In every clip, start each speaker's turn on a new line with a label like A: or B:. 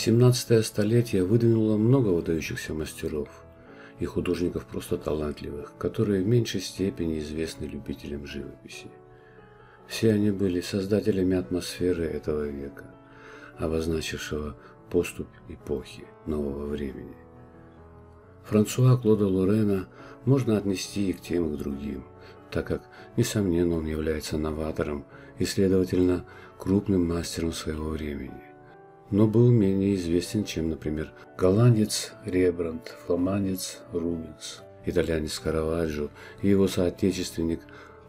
A: 17 столетие выдвинуло много выдающихся мастеров и художников просто талантливых, которые в меньшей степени известны любителям живописи. Все они были создателями атмосферы этого века, обозначившего поступь эпохи нового времени. Франсуа Клода Лорена можно отнести и к тем, и к другим, так как, несомненно, он является новатором и, следовательно, крупным мастером своего времени но был менее известен, чем, например, голландец Ребрандт, фламандец Рубенс, итальянец Караваджо и его соотечественник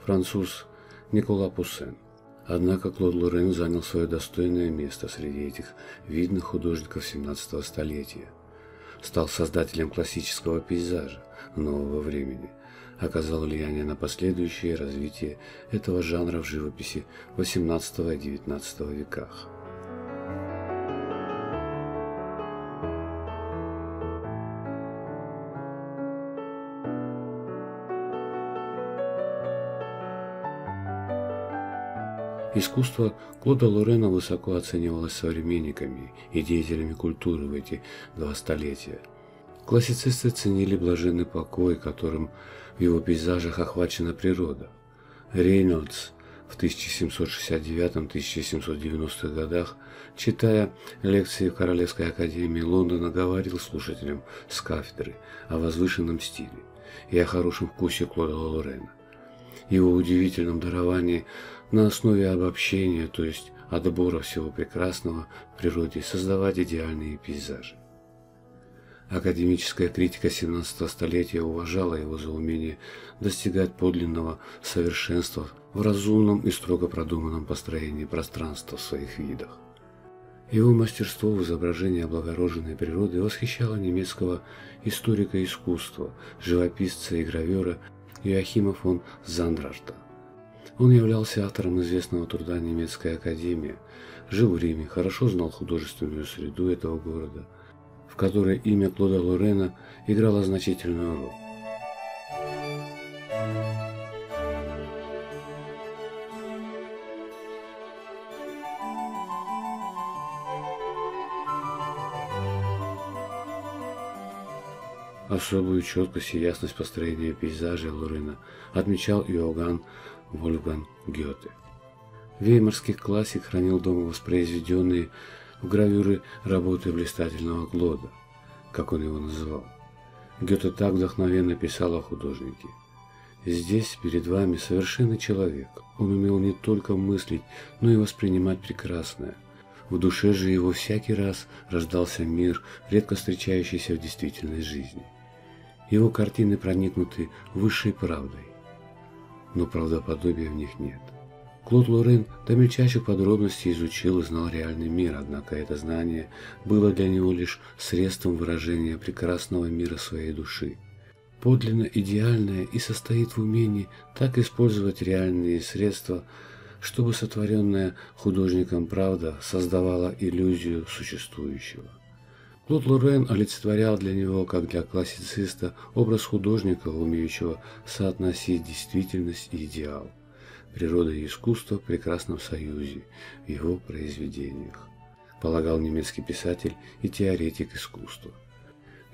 A: француз Никола Пуссен. Однако Клод Лорен занял свое достойное место среди этих видных художников 17 столетия. Стал создателем классического пейзажа нового времени, оказал влияние на последующее развитие этого жанра в живописи 18 и 19 веках. Искусство Клода Лорена высоко оценивалось современниками и деятелями культуры в эти два столетия. Классицисты ценили блаженный покой, которым в его пейзажах охвачена природа. Рейнольдс в 1769-1790 годах, читая лекции в Королевской академии Лондона, говорил слушателям с кафедры о возвышенном стиле и о хорошем вкусе Клода Лорена его удивительном даровании на основе обобщения, то есть отбора всего прекрасного в природе, создавать идеальные пейзажи. Академическая критика 17 столетия уважала его за умение достигать подлинного совершенства в разумном и строго продуманном построении пространства в своих видах. Его мастерство в изображении облагороженной природы восхищало немецкого историка искусства, живописца и гравера Иоахима фон Зандрарта. Он являлся автором известного труда немецкой академии, жил в Риме, хорошо знал художественную среду этого города, в которой имя Клода Лорена играло значительную роль. Особую четкость и ясность построения пейзажа Лорена отмечал Иоганн Вольфган Гёте. Веймарский классик хранил дома воспроизведенные в гравюры работы блистательного Клода, как он его называл. Гёте так вдохновенно писал о художнике. Здесь перед вами совершенный человек. Он умел не только мыслить, но и воспринимать прекрасное. В душе же его всякий раз рождался мир, редко встречающийся в действительной жизни. Его картины проникнуты высшей правдой, но правдоподобия в них нет. Клод Лорен до мельчайших подробностей изучил и знал реальный мир, однако это знание было для него лишь средством выражения прекрасного мира своей души. Подлинно идеальное и состоит в умении так использовать реальные средства, чтобы сотворенная художником правда создавала иллюзию существующего. Клод Лорен олицетворял для него, как для классициста, образ художника, умеющего соотносить действительность и идеал, природа и искусство в прекрасном союзе в его произведениях, полагал немецкий писатель и теоретик искусства.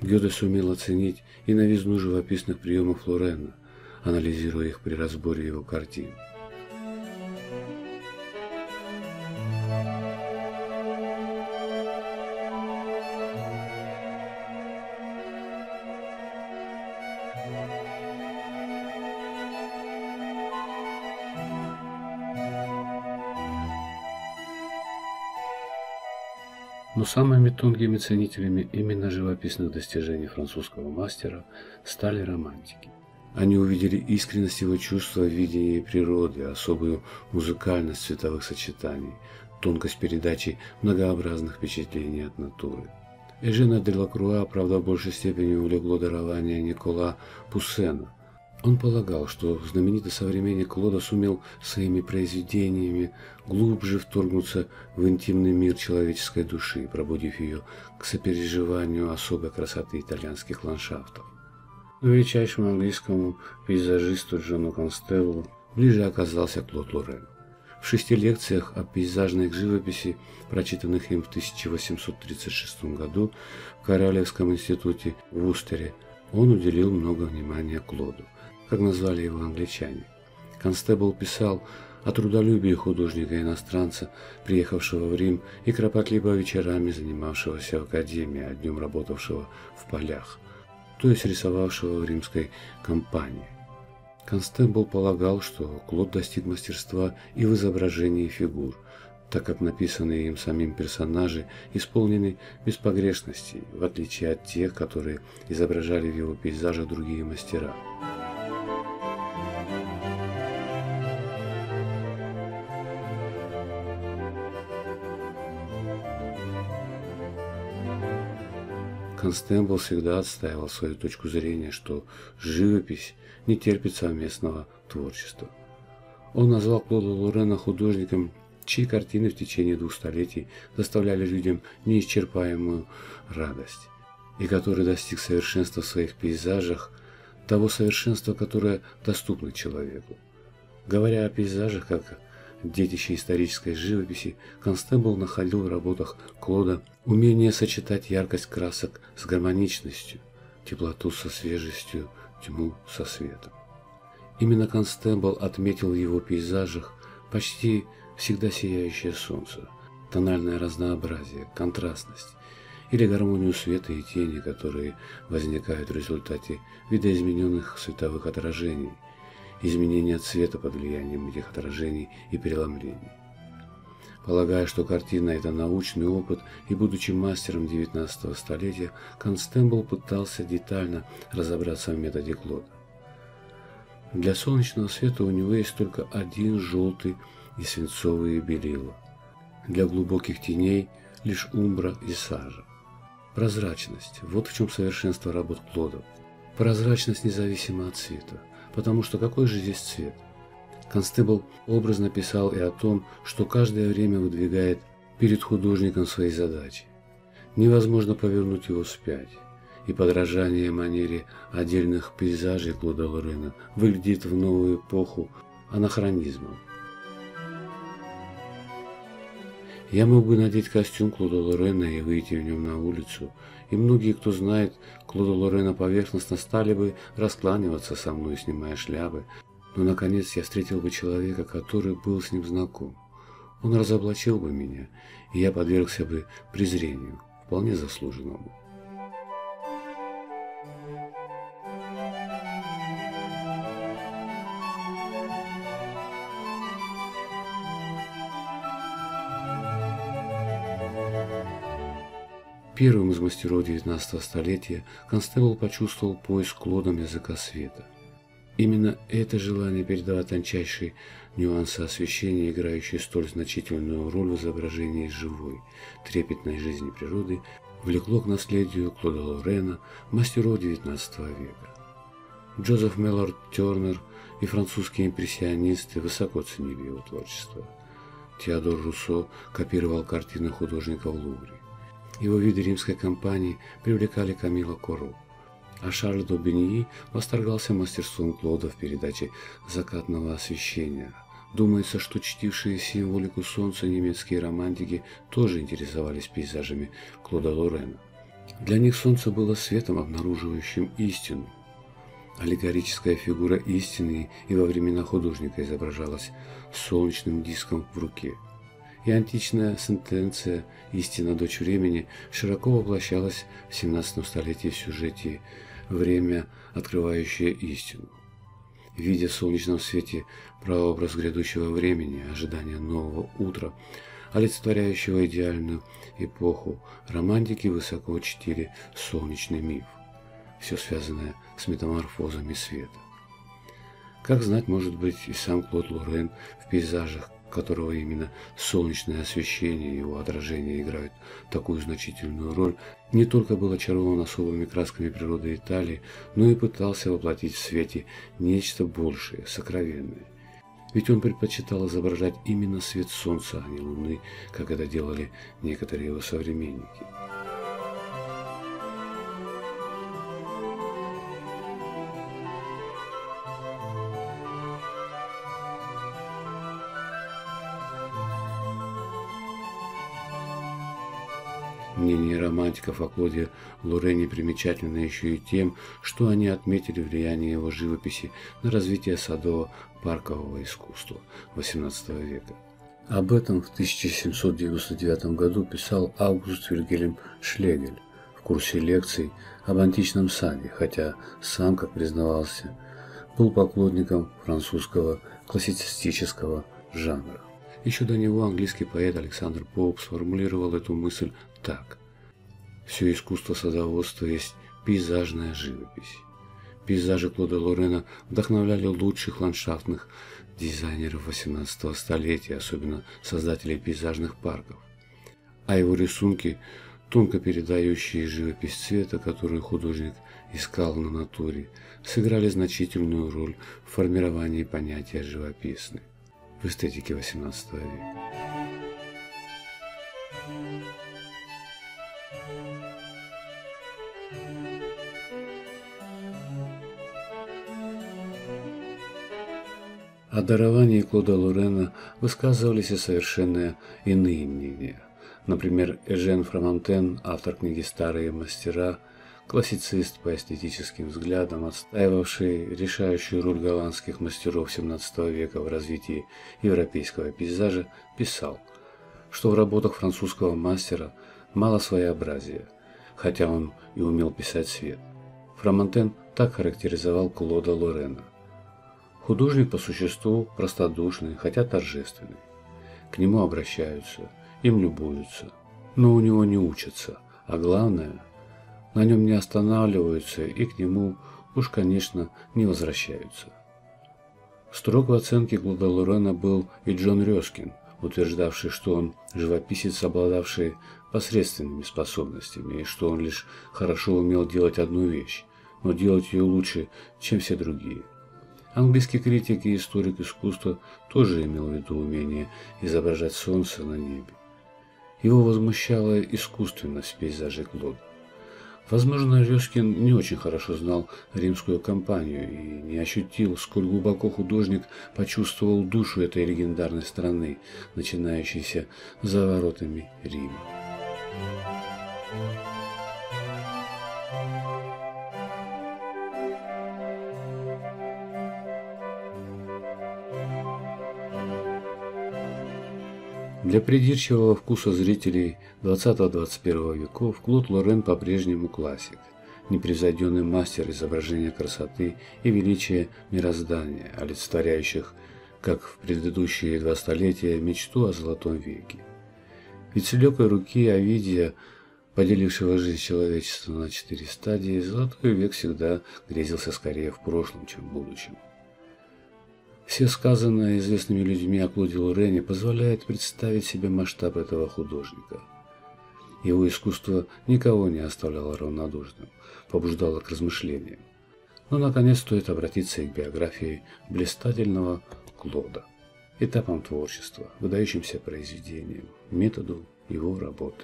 A: Гёте сумел оценить и новизну живописных приемов Лорена, анализируя их при разборе его картин. Самыми тонкими ценителями именно живописных достижений французского мастера стали романтики. Они увидели искренность его чувства в видении природы, особую музыкальность цветовых сочетаний, тонкость передачи многообразных впечатлений от натуры. Эжена де Лакруа, правда, в большей степени увлекло дарование Никола Пуссена, он полагал, что знаменитый современник Клода сумел своими произведениями глубже вторгнуться в интимный мир человеческой души, пробудив ее к сопереживанию особой красоты итальянских ландшафтов. Величайшему английскому пейзажисту Джону Констеллу ближе оказался Клод Лорен. В шести лекциях о пейзажной живописи, прочитанных им в 1836 году в Королевском институте в Устере, он уделил много внимания Клоду, как назвали его англичане. Констебл писал о трудолюбии художника-иностранца, приехавшего в Рим и кропотливо вечерами занимавшегося в академии, а днем работавшего в полях, то есть рисовавшего в римской компании. Констебл полагал, что Клод достиг мастерства и в изображении фигур, так как написанные им самим персонажи исполнены без погрешностей, в отличие от тех, которые изображали в его пейзажах другие мастера. Констембл всегда отстаивал свою точку зрения, что живопись не терпит совместного творчества. Он назвал Клода Лорена художником, чьи картины в течение двух столетий доставляли людям неисчерпаемую радость, и который достиг совершенства в своих пейзажах, того совершенства, которое доступно человеку. Говоря о пейзажах как детище исторической живописи, Констебл находил в работах Клода умение сочетать яркость красок с гармоничностью, теплоту со свежестью, тьму со светом. Именно Констебл отметил в его пейзажах почти всегда сияющее солнце, тональное разнообразие, контрастность или гармонию света и тени, которые возникают в результате видоизмененных световых отражений – изменения цвета под влиянием этих отражений и переломлений. Полагая, что картина – это научный опыт, и будучи мастером XIX столетия, Констембл пытался детально разобраться в методе Клода. Для солнечного света у него есть только один желтый и свинцовые белила. Для глубоких теней – лишь умбра и сажа. Прозрачность – вот в чем совершенство работ Клода. Прозрачность независима от цвета потому что какой же здесь цвет? Констебл образно писал и о том, что каждое время выдвигает перед художником свои задачи. Невозможно повернуть его вспять, и подражание манере отдельных пейзажей Клода Лорена выглядит в новую эпоху анахронизмом. Я мог бы надеть костюм Клода Лорена и выйти в нем на улицу, и многие, кто знает Клода Лорена поверхностно, стали бы раскланиваться со мной, снимая шляпы, но, наконец, я встретил бы человека, который был с ним знаком. Он разоблачил бы меня, и я подвергся бы презрению, вполне заслуженному. Первым из мастеров XIX столетия Констебл почувствовал поиск Клодом языка света. Именно это желание передавать тончайшие нюансы освещения, играющие столь значительную роль в изображении живой, трепетной жизни природы, влекло к наследию Клода Лорена, мастеров XIX века. Джозеф Меллорд Тернер и французские импрессионисты высоко ценили его творчество. Теодор Руссо копировал картины художника в Лувре. Его виды римской компании привлекали Камила Кору, а Шарль Добеньи восторгался мастерством Клода в передаче закатного освещения. Думается, что чтившие символику солнца немецкие романтики тоже интересовались пейзажами Клода Лорена. Для них солнце было светом, обнаруживающим истину. Аллегорическая фигура истины и во времена художника изображалась солнечным диском в руке – и античная сентенция «Истина дочь времени» широко воплощалась в 17 столетии в сюжете «Время, открывающее истину». Видя в солнечном свете прообраз грядущего времени, ожидания нового утра, олицетворяющего идеальную эпоху, романтики высоко чтили солнечный миф, все связанное с метаморфозами света. Как знать, может быть, и сам Клод Лорен в пейзажах которого именно солнечное освещение и его отражение играют такую значительную роль, не только был очарован особыми красками природы Италии, но и пытался воплотить в свете нечто большее, сокровенное. Ведь он предпочитал изображать именно свет солнца, а не луны, как это делали некоторые его современники. Мнение романтиков о Клоде Лорене примечательно еще и тем, что они отметили влияние его живописи на развитие садово-паркового искусства XVIII века. Об этом в 1799 году писал Август Вильгельм Шлегель в курсе лекций об античном саде, хотя сам, как признавался, был поклонником французского классицистического жанра. Еще до него английский поэт Александр Поуп сформулировал эту мысль так. Все искусство садоводства есть пейзажная живопись. Пейзажи Клода Лорена вдохновляли лучших ландшафтных дизайнеров XVIII столетия, особенно создателей пейзажных парков. А его рисунки, тонко передающие живопись цвета, которую художник искал на натуре, сыграли значительную роль в формировании понятия живописный в эстетике XVIII века. О даровании Клода Лорена высказывались и совершенно иные мнения. Например, Эжен Фромантен, автор книги «Старые мастера», классицист по эстетическим взглядам, отстаивавший решающую роль голландских мастеров XVII века в развитии европейского пейзажа, писал, что в работах французского мастера мало своеобразия, хотя он и умел писать свет. Фромантен так характеризовал Клода Лорена – Художник по существу простодушный, хотя торжественный. К нему обращаются, им любуются, но у него не учатся, а главное, на нем не останавливаются и к нему уж, конечно, не возвращаются. Строг в оценке Клода Лорена был и Джон Рёскин, утверждавший, что он живописец, обладавший посредственными способностями, и что он лишь хорошо умел делать одну вещь, но делать ее лучше, чем все другие – Английский критик и историк искусства тоже имел в виду умение изображать солнце на небе. Его возмущала искусственность пейзажей Клода. Возможно, Рёскин не очень хорошо знал римскую кампанию и не ощутил, сколь глубоко художник почувствовал душу этой легендарной страны, начинающейся за воротами Рима. Для придирчивого вкуса зрителей 20-21 веков Клод Лорен по-прежнему классик, непревзойденный мастер изображения красоты и величия мироздания, олицетворяющих, как в предыдущие два столетия, мечту о золотом веке. Ведь с легкой руки Овидия, поделившего жизнь человечества на четыре стадии, золотой век всегда грезился скорее в прошлом, чем в будущем. Все сказанное известными людьми о Клоде Лорене позволяет представить себе масштаб этого художника. Его искусство никого не оставляло равнодушным, побуждало к размышлениям. Но, наконец, стоит обратиться и к биографии блистательного Клода, этапам творчества, выдающимся произведениям, методу его работы.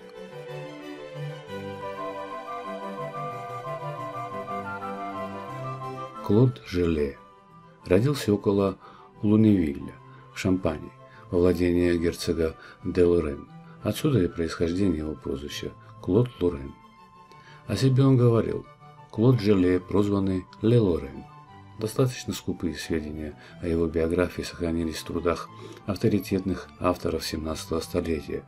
A: Клод Желе родился около Луневилля в Шампании, во владении герцога де Лорен. Отсюда и происхождение его прозвища Клод Лорен. О себе он говорил Клод Желе, прозванный Ле Лорен. Достаточно скупые сведения о его биографии сохранились в трудах авторитетных авторов 17 столетия,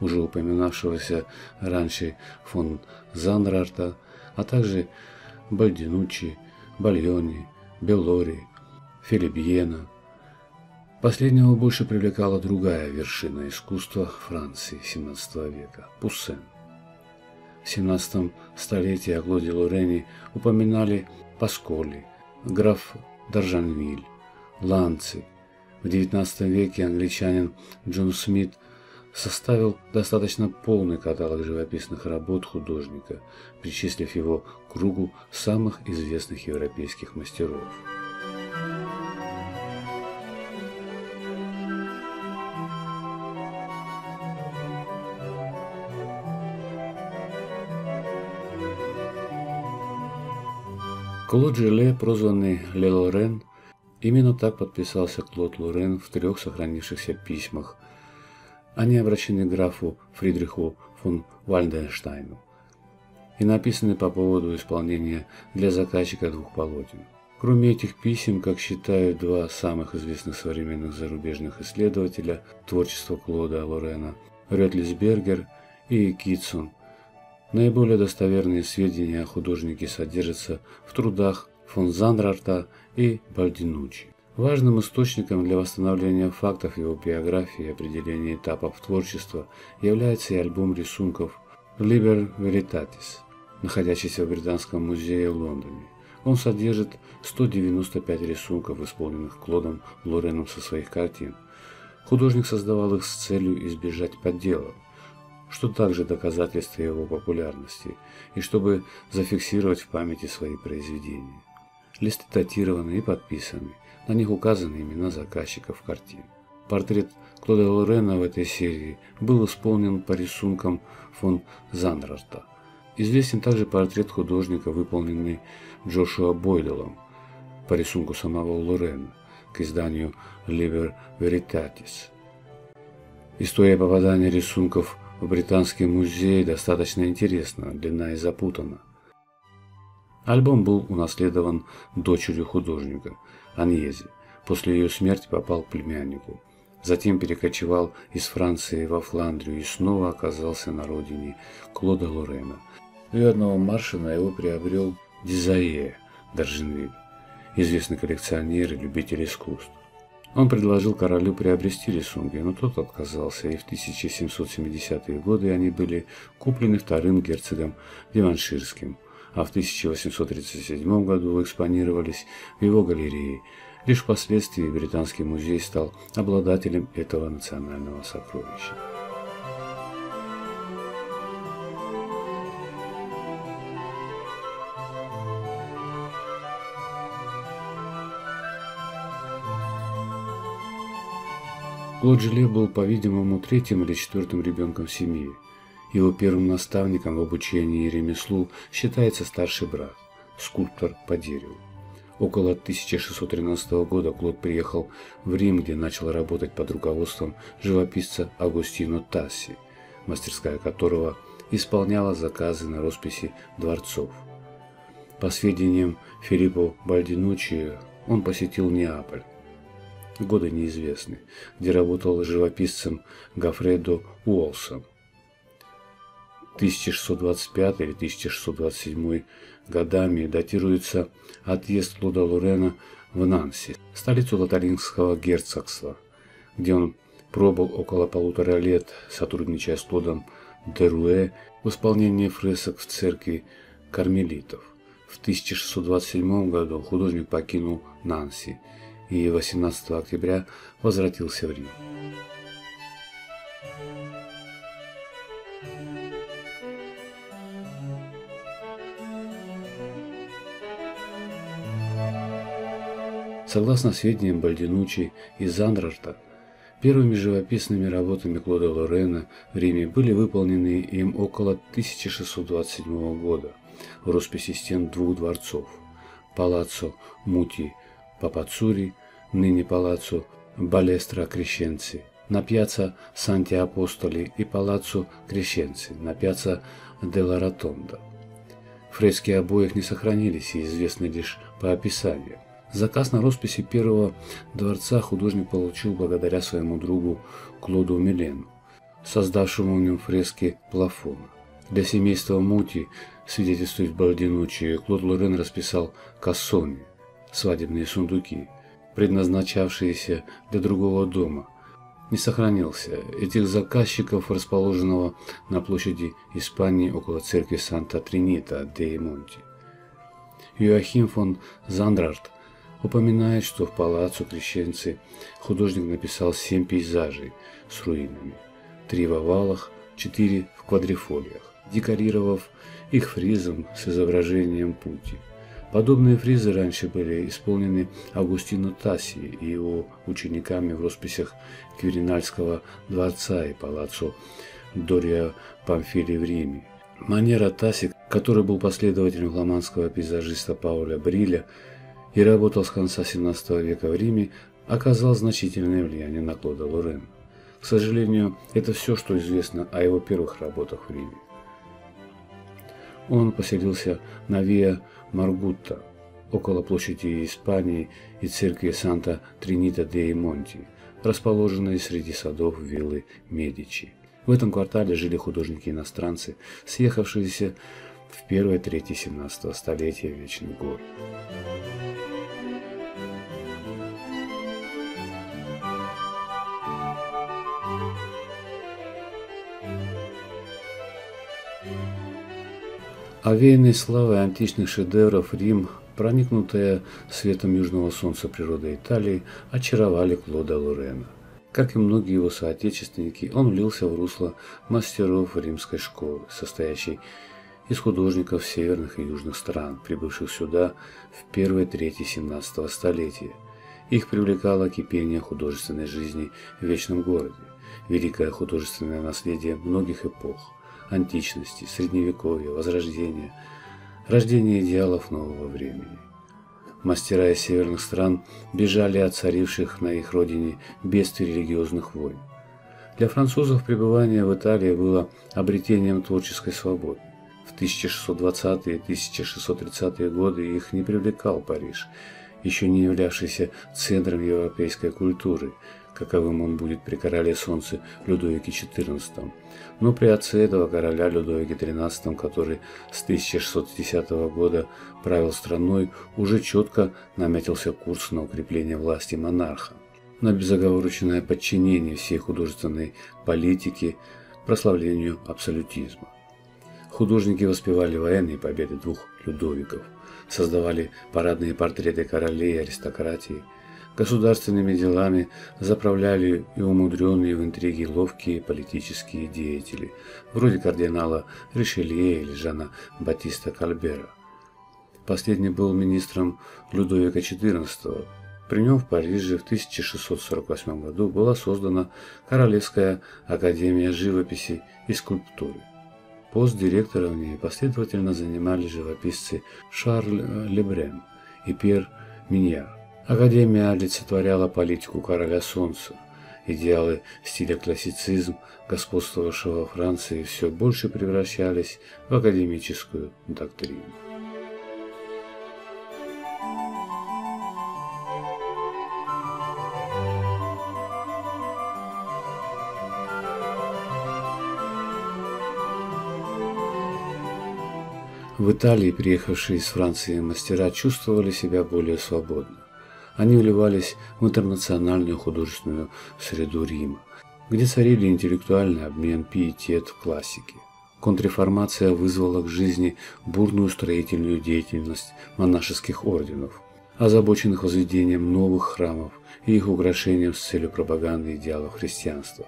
A: уже упоминавшегося раньше фон Занрарта, а также Бальдинуччи, Бальони, Беллори, Филипьена, Последнего больше привлекала другая вершина искусства Франции XVII века – Пуссен. В XVII столетии о Клоде Лорене упоминали Пасколи, граф Даржанвиль, Ланци. В XIX веке англичанин Джон Смит составил достаточно полный каталог живописных работ художника, причислив его к кругу самых известных европейских мастеров. Клод Жиле, прозванный Ле Лорен, именно так подписался Клод Лорен в трех сохранившихся письмах, Они обращены к графу Фридриху фон Вальденштайну и написаны по поводу исполнения для заказчика двух полотен. Кроме этих писем, как считают два самых известных современных зарубежных исследователя творчества Клода Лорена, Рётлисбергер и Китсон, наиболее достоверные сведения о художнике содержатся в трудах фон Занрарта и Бальдинучи. Важным источником для восстановления фактов его биографии и определения этапов творчества является и альбом рисунков «Liber Veritatis», находящийся в Британском музее в Лондоне. Он содержит 195 рисунков, исполненных Клодом Лореном со своих картин. Художник создавал их с целью избежать подделок, что также доказательство его популярности, и чтобы зафиксировать в памяти свои произведения. Листы датированы и подписаны, на них указаны имена заказчиков картин. Портрет Клода Лорена в этой серии был исполнен по рисункам фон Занрарта – Известен также портрет художника, выполненный Джошуа Бойделом по рисунку самого Лорена к изданию Liber Veritatis. История попадания рисунков в Британский музей достаточно интересна, длинна и запутана. Альбом был унаследован дочерью художника, Аньези. После ее смерти попал к племяннику. Затем перекочевал из Франции во Фландрию и снова оказался на родине Клода Лорена – Верного Маршина его приобрел Дизае Доржинвиль, известный коллекционер и любитель искусств. Он предложил королю приобрести рисунки, но тот отказался, и в 1770-е годы они были куплены вторым герцогом Диванширским, а в 1837 году экспонировались в его галерее. Лишь впоследствии Британский музей стал обладателем этого национального сокровища. Клод Жиле был, по-видимому, третьим или четвертым ребенком в семье. Его первым наставником в обучении ремеслу считается старший брат, скульптор по дереву. Около 1613 года Клод приехал в Рим, где начал работать под руководством живописца Агустино Тасси, мастерская которого исполняла заказы на росписи дворцов. По сведениям Филиппо Бальдинуччи, он посетил Неаполь, годы неизвестны, где работал живописцем Гафредо Уолсом. 1625 или 1627 годами датируется отъезд Клода Лорена в Нанси, столицу лотарингского герцогства, где он пробыл около полутора лет, сотрудничая с Клодом Деруэ в исполнении фресок в церкви кармелитов. В 1627 году художник покинул Нанси и 18 октября возвратился в Рим. Согласно сведениям Бальдинучи и Занрарта, первыми живописными работами Клода Лорена в Риме были выполнены им около 1627 года в росписи стен двух дворцов – Палаццо Мути Папацури, ныне палаццо Балестра Крещенци, на пьяца Санти Апостоли и палаццо Крещенци, на пьяца Делла Ротонда. Фрески обоих не сохранились и известны лишь по описанию. Заказ на росписи первого дворца художник получил благодаря своему другу Клоду Милену, создавшему в нем фрески плафона. Для семейства Мути, свидетельствует Бальдинучи, Клод Лорен расписал кассони, свадебные сундуки, предназначавшиеся для другого дома, не сохранился. Этих заказчиков, расположенного на площади Испании около церкви Санта-Тринита де Монти. Йоахим фон Зандрарт упоминает, что в палаццо Крещенцы художник написал семь пейзажей с руинами, три в овалах, четыре в квадрифолиях, декорировав их фризом с изображением пути. Подобные фризы раньше были исполнены Августино Тасси и его учениками в росписях Квиринальского дворца и палаццо Дория Памфили в Риме. Манера Тасси, который был последователем фламандского пейзажиста Пауля Бриля и работал с конца XVII века в Риме, оказал значительное влияние на Клода Лорена. К сожалению, это все, что известно о его первых работах в Риме. Он поселился на Виа Маргутта, около площади Испании и церкви Санта-Тринита де Монти, расположенной среди садов виллы Медичи. В этом квартале жили художники-иностранцы, съехавшиеся в первой трети 17 столетия Вечный год. Овеянный славой античных шедевров Рим, проникнутая светом южного солнца природы Италии, очаровали Клода Лорена. Как и многие его соотечественники, он влился в русло мастеров римской школы, состоящей из художников северных и южных стран, прибывших сюда в первой трети 17 столетия. Их привлекало кипение художественной жизни в вечном городе, великое художественное наследие многих эпох – античности, средневековья, возрождения, рождения идеалов нового времени. Мастера из северных стран бежали от царивших на их родине бедствий религиозных войн. Для французов пребывание в Италии было обретением творческой свободы. В 1620-е и 1630-е годы их не привлекал Париж, еще не являвшийся центром европейской культуры, каковым он будет при короле солнца Людовике XIV, но при отце этого короля Людовике XIII, который с 1610 года правил страной, уже четко наметился курс на укрепление власти монарха, на безоговорочное подчинение всей художественной политики прославлению абсолютизма. Художники воспевали военные победы двух Людовиков, создавали парадные портреты королей и аристократии – Государственными делами заправляли и умудренные в интриге ловкие политические деятели, вроде кардинала Ришелье или Жана Батиста Кальбера. Последний был министром Людовика XIV. При нем в Париже в 1648 году была создана Королевская академия живописи и скульптуры. Пост директора в ней последовательно занимали живописцы Шарль Лебрен и Пьер Миньяр. Академия олицетворяла политику короля солнца. Идеалы стиля классицизм, господствовавшего во Франции, все больше превращались в академическую доктрину. В Италии приехавшие из Франции мастера чувствовали себя более свободно. Они вливались в интернациональную художественную среду Рима, где царили интеллектуальный обмен, пиетет, классики. Контрреформация вызвала к жизни бурную строительную деятельность монашеских орденов, озабоченных возведением новых храмов и их украшением с целью пропаганды идеалов христианства.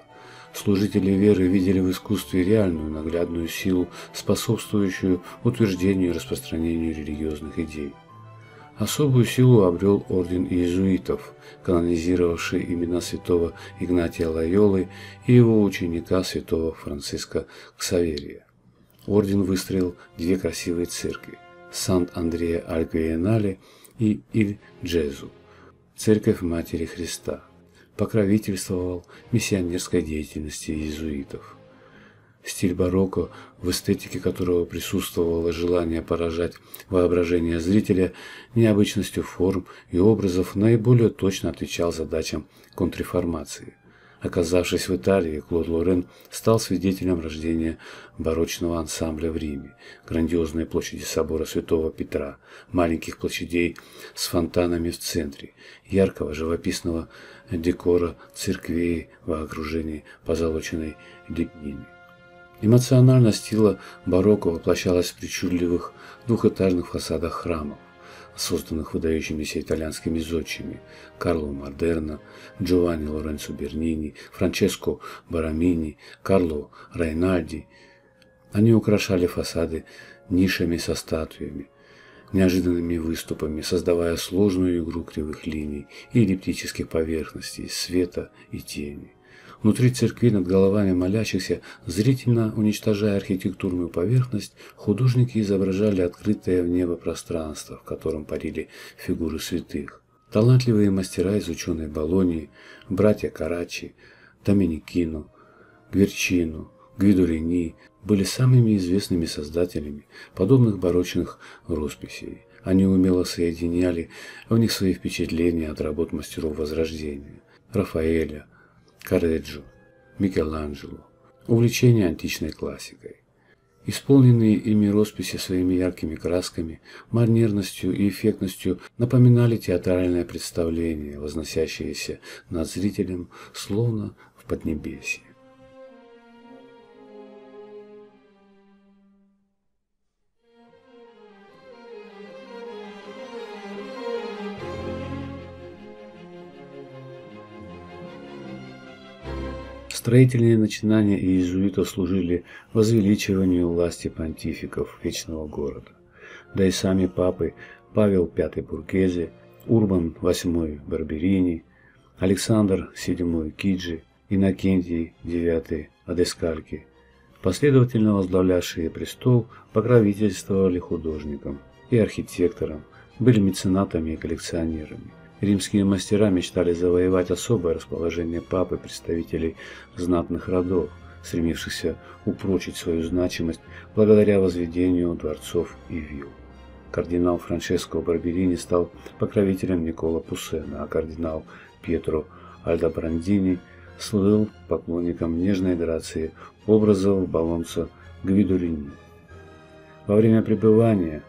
A: Служители веры видели в искусстве реальную наглядную силу, способствующую утверждению и распространению религиозных идей. Особую силу обрел орден иезуитов, канонизировавший имена святого Игнатия Лайолы и его ученика святого Франциска Ксаверия. Орден выстроил две красивые церкви – Сант-Андрея Аль-Гвиенале и Иль-Джезу, церковь Матери Христа, покровительствовал миссионерской деятельности иезуитов. Стиль барокко, в эстетике которого присутствовало желание поражать воображение зрителя, необычностью форм и образов наиболее точно отвечал задачам контрреформации. Оказавшись в Италии, Клод Лорен стал свидетелем рождения барочного ансамбля в Риме, грандиозной площади собора Святого Петра, маленьких площадей с фонтанами в центре, яркого живописного декора церквей в окружении позолоченной лепнины. Эмоциональность стила барокко воплощалась в причудливых двухэтажных фасадах храмов, созданных выдающимися итальянскими зодчими Карло Модерно, Джованни Лоренцо Бернини, Франческо Барамини, Карло Райнальди. Они украшали фасады нишами со статуями, неожиданными выступами, создавая сложную игру кривых линий и эллиптических поверхностей, света и тени. Внутри церкви над головами молящихся, зрительно уничтожая архитектурную поверхность, художники изображали открытое в небо пространство, в котором парили фигуры святых. Талантливые мастера из ученой Болонии, братья Карачи, Доминикино, Гверчино, Гвидурини были самыми известными создателями подобных барочных росписей. Они умело соединяли в них свои впечатления от работ мастеров Возрождения – Рафаэля, Кареджо, Микеланджело, увлечение античной классикой. Исполненные ими росписи своими яркими красками, манерностью и эффектностью напоминали театральное представление, возносящееся над зрителем, словно в Поднебесье. Строительные начинания иезуитов служили возвеличиванию власти понтификов вечного города. Да и сами папы Павел V Бургезе, Урбан VIII Барберини, Александр VII Киджи, Иннокентий IX Адескальки, последовательно возглавлявшие престол, покровительствовали художникам и архитекторам, были меценатами и коллекционерами. Римские мастера мечтали завоевать особое расположение папы представителей знатных родов, стремившихся упрочить свою значимость благодаря возведению дворцов и вилл. Кардинал Франческо Барберини стал покровителем Никола Пуссена, а кардинал Пьетро Альдобрандини слыл поклонником нежной грации образов балонца Гвидурини. Во время пребывания,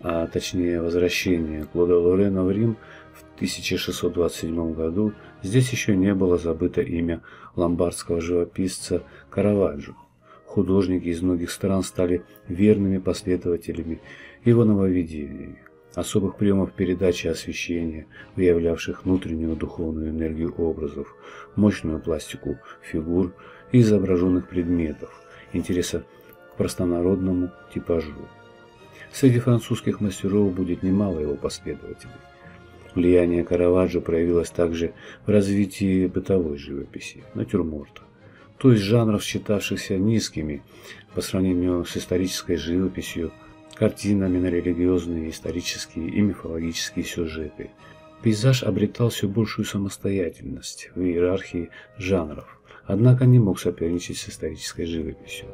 A: а точнее возвращения Клода Лорена в Рим – 1627 году здесь еще не было забыто имя ломбардского живописца Караваджо. Художники из многих стран стали верными последователями его нововведений, особых приемов передачи освещения, выявлявших внутреннюю духовную энергию образов, мощную пластику фигур и изображенных предметов, интереса к простонародному типажу. Среди французских мастеров будет немало его последователей. Влияние Караваджо проявилось также в развитии бытовой живописи, натюрморта, то есть жанров, считавшихся низкими по сравнению с исторической живописью, картинами на религиозные, исторические и мифологические сюжеты. Пейзаж обретал все большую самостоятельность в иерархии жанров, однако не мог соперничать с исторической живописью.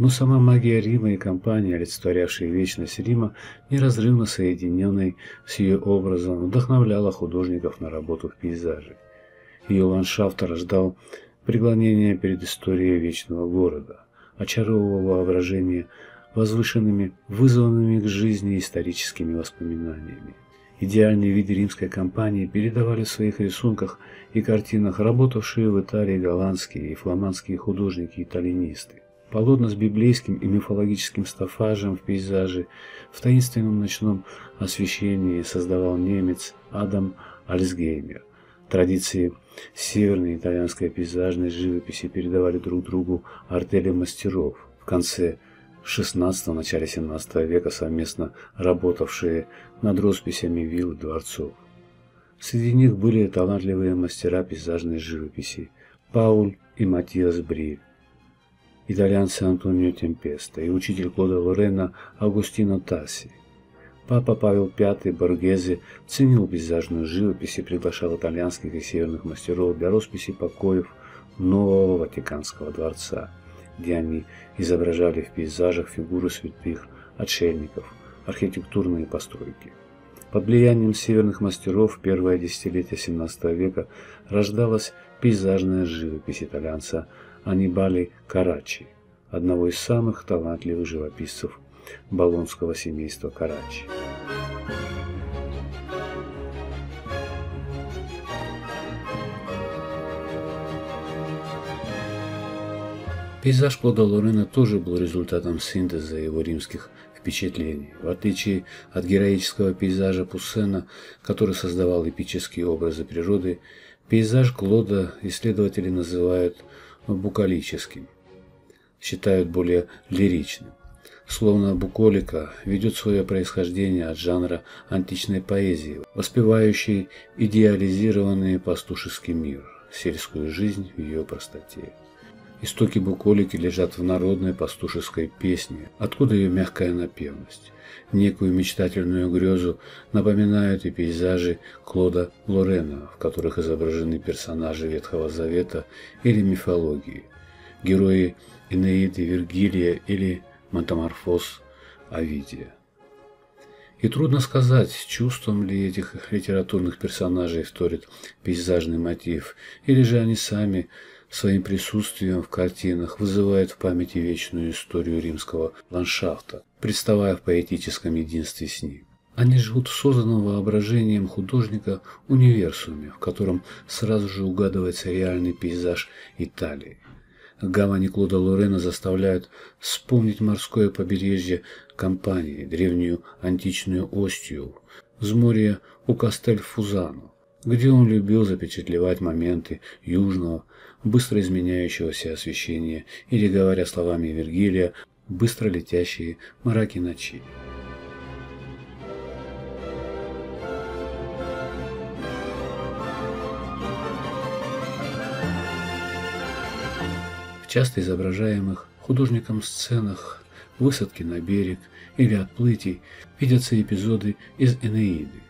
A: Но сама магия Рима и компания, олицетворявшие вечность Рима, неразрывно соединенной с ее образом, вдохновляла художников на работу в пейзаже. Ее ландшафт рождал преклонение перед историей вечного города, очаровывал воображение возвышенными, вызванными к жизни историческими воспоминаниями. Идеальные виды римской компании передавали в своих рисунках и картинах работавшие в Италии голландские и фламандские художники-итальянисты. Полотна с библейским и мифологическим стафажем в пейзаже в таинственном ночном освещении создавал немец Адам Альцгеймер. Традиции северной итальянской пейзажной живописи передавали друг другу артели мастеров. В конце XVI – начале XVII века совместно работавшие над росписями вилл дворцов. Среди них были талантливые мастера пейзажной живописи Пауль и Матиас Бри итальянца Антонио Темпеста и учитель Клода Лорена Агустино Тасси. Папа Павел V Боргезе ценил пейзажную живопись и приглашал итальянских и северных мастеров для росписи покоев нового Ватиканского дворца, где они изображали в пейзажах фигуры святых, отшельников, архитектурные постройки. Под влиянием северных мастеров в первое десятилетие XVII века рождалась пейзажная живопись итальянца Анибали Карачи, одного из самых талантливых живописцев болонского семейства Карачи. Пейзаж Клода Лорена тоже был результатом синтеза его римских впечатлений. В отличие от героического пейзажа Пуссена, который создавал эпические образы природы, пейзаж Клода исследователи называют букалическим, считают более лиричным. Словно буколика ведет свое происхождение от жанра античной поэзии, воспевающей идеализированный пастушеский мир, сельскую жизнь в ее простоте. Истоки буколики лежат в народной пастушеской песне, откуда ее мягкая напевность. Некую мечтательную грезу напоминают и пейзажи Клода Лорена, в которых изображены персонажи Ветхого Завета или мифологии, герои Энеиды Вергилия или Метаморфоз Овидия. И трудно сказать, чувством ли этих литературных персонажей вторит пейзажный мотив, или же они сами своим присутствием в картинах вызывают в памяти вечную историю римского ландшафта, представая в поэтическом единстве с ним. Они живут в созданном воображением художника универсуме, в котором сразу же угадывается реальный пейзаж Италии. Гавани Клода Лорена заставляют вспомнить морское побережье Кампании, древнюю античную Остию, взморье у Кастель-Фузану, где он любил запечатлевать моменты южного, быстро изменяющегося освещения или, говоря словами Вергилия, быстро летящие мраки ночи. В часто изображаемых художником сценах высадки на берег или отплытий видятся эпизоды из Энеиды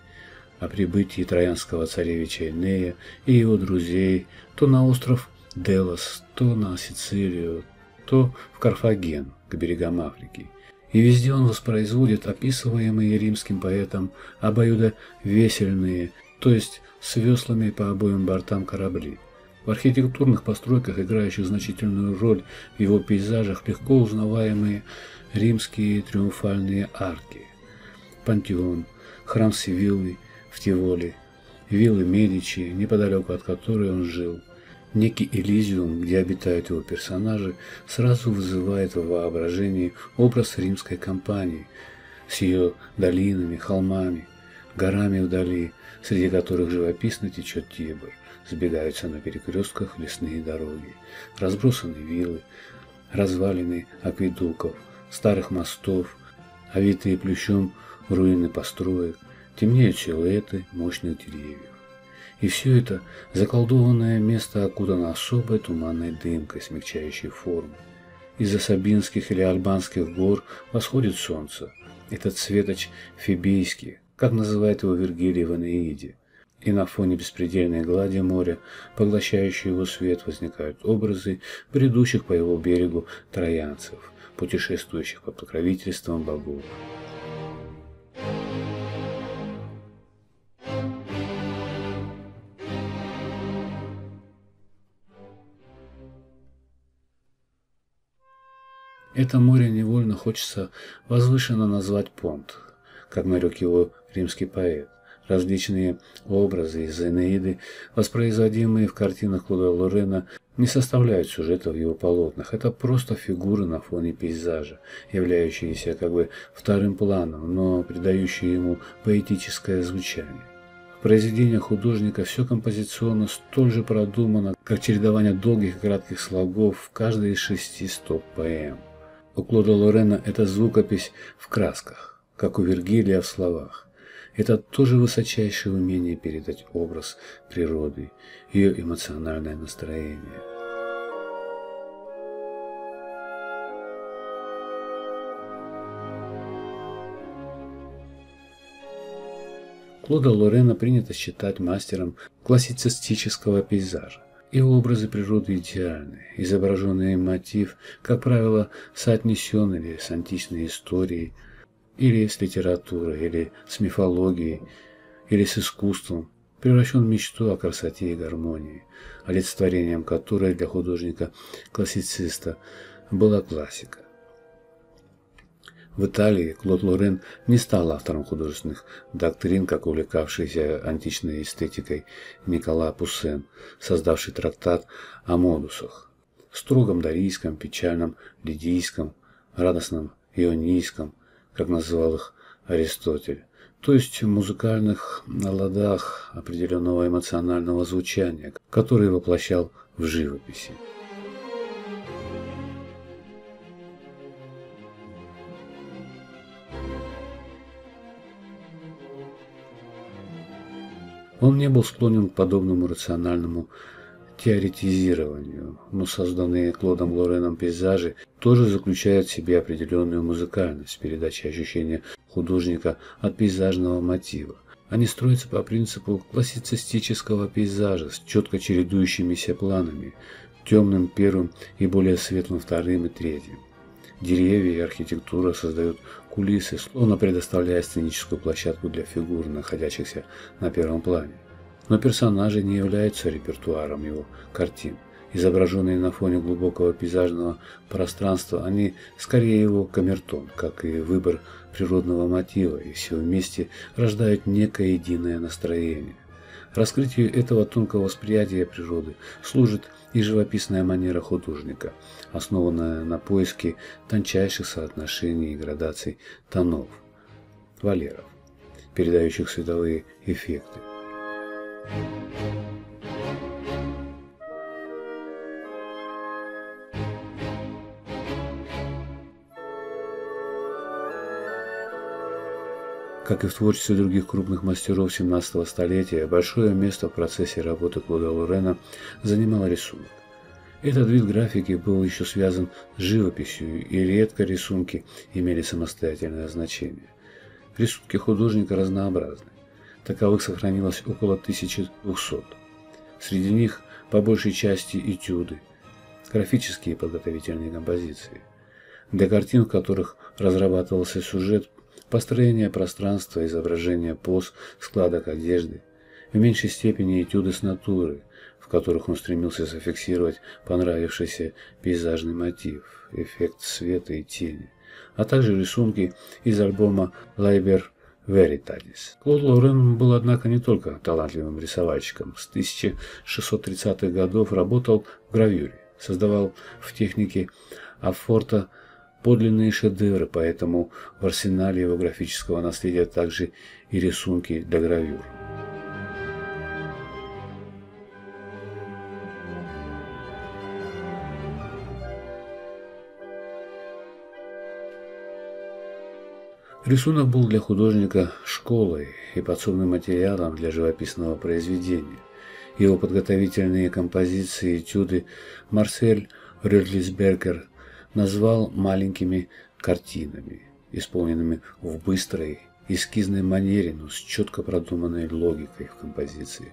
A: о прибытии троянского царевича Энея и его друзей то на остров Делос, то на Сицилию, то в Карфаген, к берегам Африки. И везде он воспроизводит описываемые римским поэтом обоюдо весельные, то есть с веслами по обоим бортам корабли. В архитектурных постройках, играющих значительную роль в его пейзажах, легко узнаваемые римские триумфальные арки. Пантеон, храм Севиллы в Тиволе, виллы Медичи, неподалеку от которой он жил, Некий Элизиум, где обитают его персонажи, сразу вызывает в воображении образ римской кампании с ее долинами, холмами, горами вдали, среди которых живописно течет Тибр, сбегаются на перекрестках лесные дороги, разбросаны виллы, развалины акведуков, старых мостов, овитые плющом руины построек, темнеют силуэты мощных деревьев. И все это заколдованное место окутано особой туманной дымкой, смягчающей форму. Из-за Сабинских или Альбанских гор восходит солнце. Этот светоч фибийский, как называет его Вергилий в Энеиде. И на фоне беспредельной глади моря, поглощающей его свет, возникают образы бредущих по его берегу троянцев, путешествующих под покровительством богов. Это море невольно хочется возвышенно назвать понт, как нарек его римский поэт. Различные образы из Энеиды, воспроизводимые в картинах Клода Лорена, не составляют сюжета в его полотнах. Это просто фигуры на фоне пейзажа, являющиеся как бы вторым планом, но придающие ему поэтическое звучание. В произведениях художника все композиционно столь же продумано, как чередование долгих и кратких слогов в каждой из шести стоп поэм. У Клода Лорена это звукопись в красках, как у Вергилия в словах. Это тоже высочайшее умение передать образ природы, ее эмоциональное настроение. Клода Лорена принято считать мастером классицистического пейзажа и образы природы идеальны. Изображенный мотив, как правило, соотнесен или с античной историей, или с литературой, или с мифологией, или с искусством, превращен в мечту о красоте и гармонии, олицетворением которой для художника-классициста была классика. В Италии Клод Лорен не стал автором художественных доктрин, как увлекавшийся античной эстетикой Никола Пуссен, создавший трактат о модусах, строгом дарийском, печальном лидийском, радостном ионийском, как называл их Аристотель, то есть в музыкальных ладах определенного эмоционального звучания, который воплощал в живописи. Он не был склонен к подобному рациональному теоретизированию, но созданные Клодом Лореном пейзажи тоже заключают в себе определенную музыкальность, передачи ощущения художника от пейзажного мотива. Они строятся по принципу классицистического пейзажа с четко чередующимися планами, темным первым и более светлым вторым и третьим. Деревья и архитектура создают кулисы, словно предоставляя сценическую площадку для фигур, находящихся на первом плане. Но персонажи не являются репертуаром его картин. Изображенные на фоне глубокого пейзажного пространства, они скорее его камертон, как и выбор природного мотива, и все вместе рождают некое единое настроение. Раскрытию этого тонкого восприятия природы служит и живописная манера художника, основанная на поиске тончайших соотношений и градаций тонов, валеров, передающих световые эффекты. Как и в творчестве других крупных мастеров 17 столетия, большое место в процессе работы Клода Лорена занимал рисунок. Этот вид графики был еще связан с живописью, и редко рисунки имели самостоятельное значение. Рисунки художника разнообразны. Таковых сохранилось около 1200. Среди них по большей части этюды, графические подготовительные композиции. Для картин, в которых разрабатывался сюжет, построение пространства, изображение поз, складок одежды, в меньшей степени этюды с натуры, в которых он стремился зафиксировать понравившийся пейзажный мотив, эффект света и тени, а также рисунки из альбома «Лайбер Veritatis. Клод Лорен был, однако, не только талантливым рисовальщиком. С 1630-х годов работал в гравюре, создавал в технике афорта подлинные шедевры, поэтому в арсенале его графического наследия также и рисунки для гравюр. Рисунок был для художника школой и подсобным материалом для живописного произведения. Его подготовительные композиции и этюды Марсель Рюдлисбергер назвал маленькими картинами, исполненными в быстрой, эскизной манере, но с четко продуманной логикой в композиции,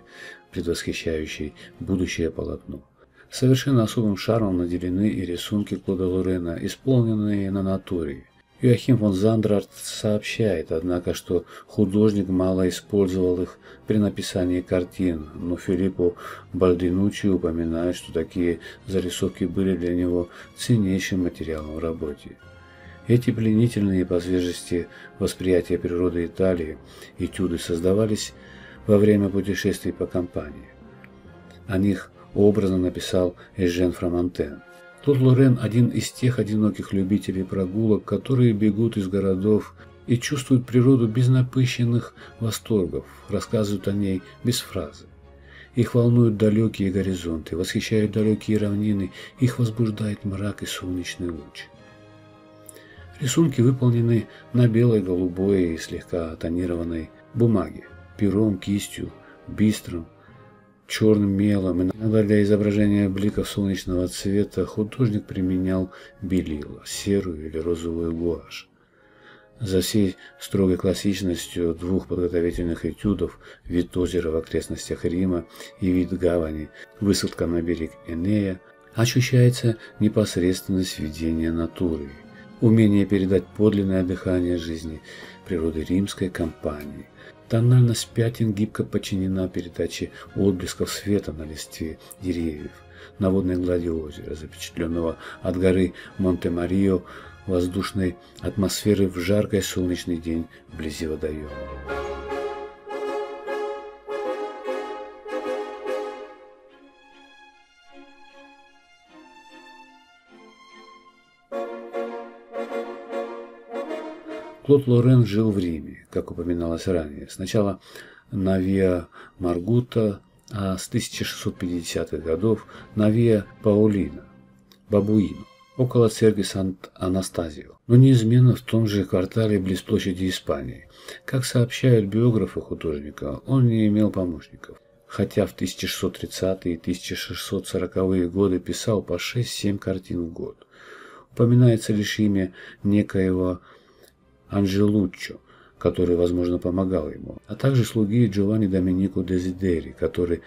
A: предвосхищающей будущее полотно. Совершенно особым шармом наделены и рисунки Клода Лорена, исполненные на натуре. Иоахим фон Зандрарт сообщает, однако, что художник мало использовал их при написании картин, но Филиппо Бальдинучи упоминает, что такие зарисовки были для него ценнейшим материалом в работе. Эти пленительные по свежести восприятия природы Италии этюды создавались во время путешествий по компании. О них образно написал Эжен Фрамантен. Тут Лорен один из тех одиноких любителей прогулок, которые бегут из городов и чувствуют природу без напыщенных восторгов, рассказывают о ней без фразы. Их волнуют далекие горизонты, восхищают далекие равнины, их возбуждает мрак и солнечный луч. Рисунки выполнены на белой, голубой и слегка тонированной бумаге, пером, кистью, бистром, черным мелом. Иногда для изображения бликов солнечного цвета художник применял белила, серую или розовую гуашь. За всей строгой классичностью двух подготовительных этюдов вид озера в окрестностях Рима и вид гавани, высадка на берег Энея, ощущается непосредственность видения натуры, умение передать подлинное дыхание жизни природы римской компании – Тональность пятен гибко подчинена передаче отблесков света на листе деревьев, на водной глади озера, запечатленного от горы Монте-Марио воздушной атмосферы в жаркий солнечный день вблизи водоема. Клод Лорен жил в Риме, как упоминалось ранее. Сначала на Виа Маргута, а с 1650-х годов на Виа Паулина, Бабуину, около церкви Сант-Анастазио, но неизменно в том же квартале близ площади Испании. Как сообщают биографы художника, он не имел помощников. хотя в 1630-е и 1640-е годы писал по 6-7 картин в год. Упоминается лишь имя некоего Анжелуччо, который, возможно, помогал ему, а также слуги Джованни Доминико Дезидери, который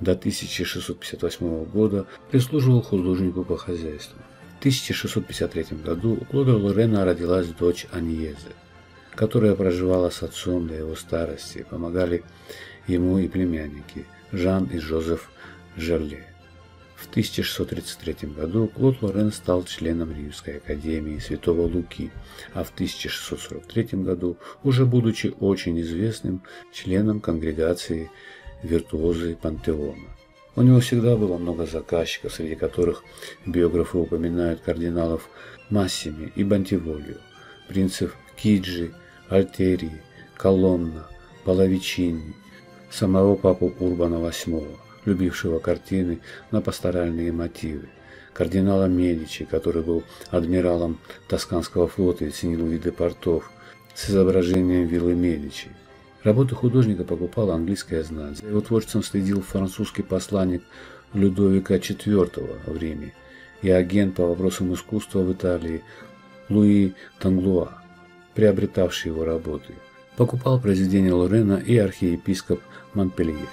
A: до 1658 года прислуживал художнику по хозяйству. В 1653 году у Клода Лорена родилась дочь Аньезе, которая проживала с отцом до его старости, помогали ему и племянники Жан и Жозеф Жерле. В 1633 году Клод Лорен стал членом Римской академии Святого Луки, а в 1643 году, уже будучи очень известным, членом конгрегации виртуозы пантеона. У него всегда было много заказчиков, среди которых биографы упоминают кардиналов Массими и Бантиволио, принцев Киджи, Альтерии, Колонна, Половичини, самого папу Урбана VIII, любившего картины на пасторальные мотивы, кардинала Медичи, который был адмиралом Тосканского флота и ценил виды портов, с изображением виллы Медичи. Работы художника покупала английская знать. За его творчеством следил французский посланник Людовика IV в Риме и агент по вопросам искусства в Италии Луи Танглуа, приобретавший его работы. Покупал произведения Лорена и архиепископ Монпелье.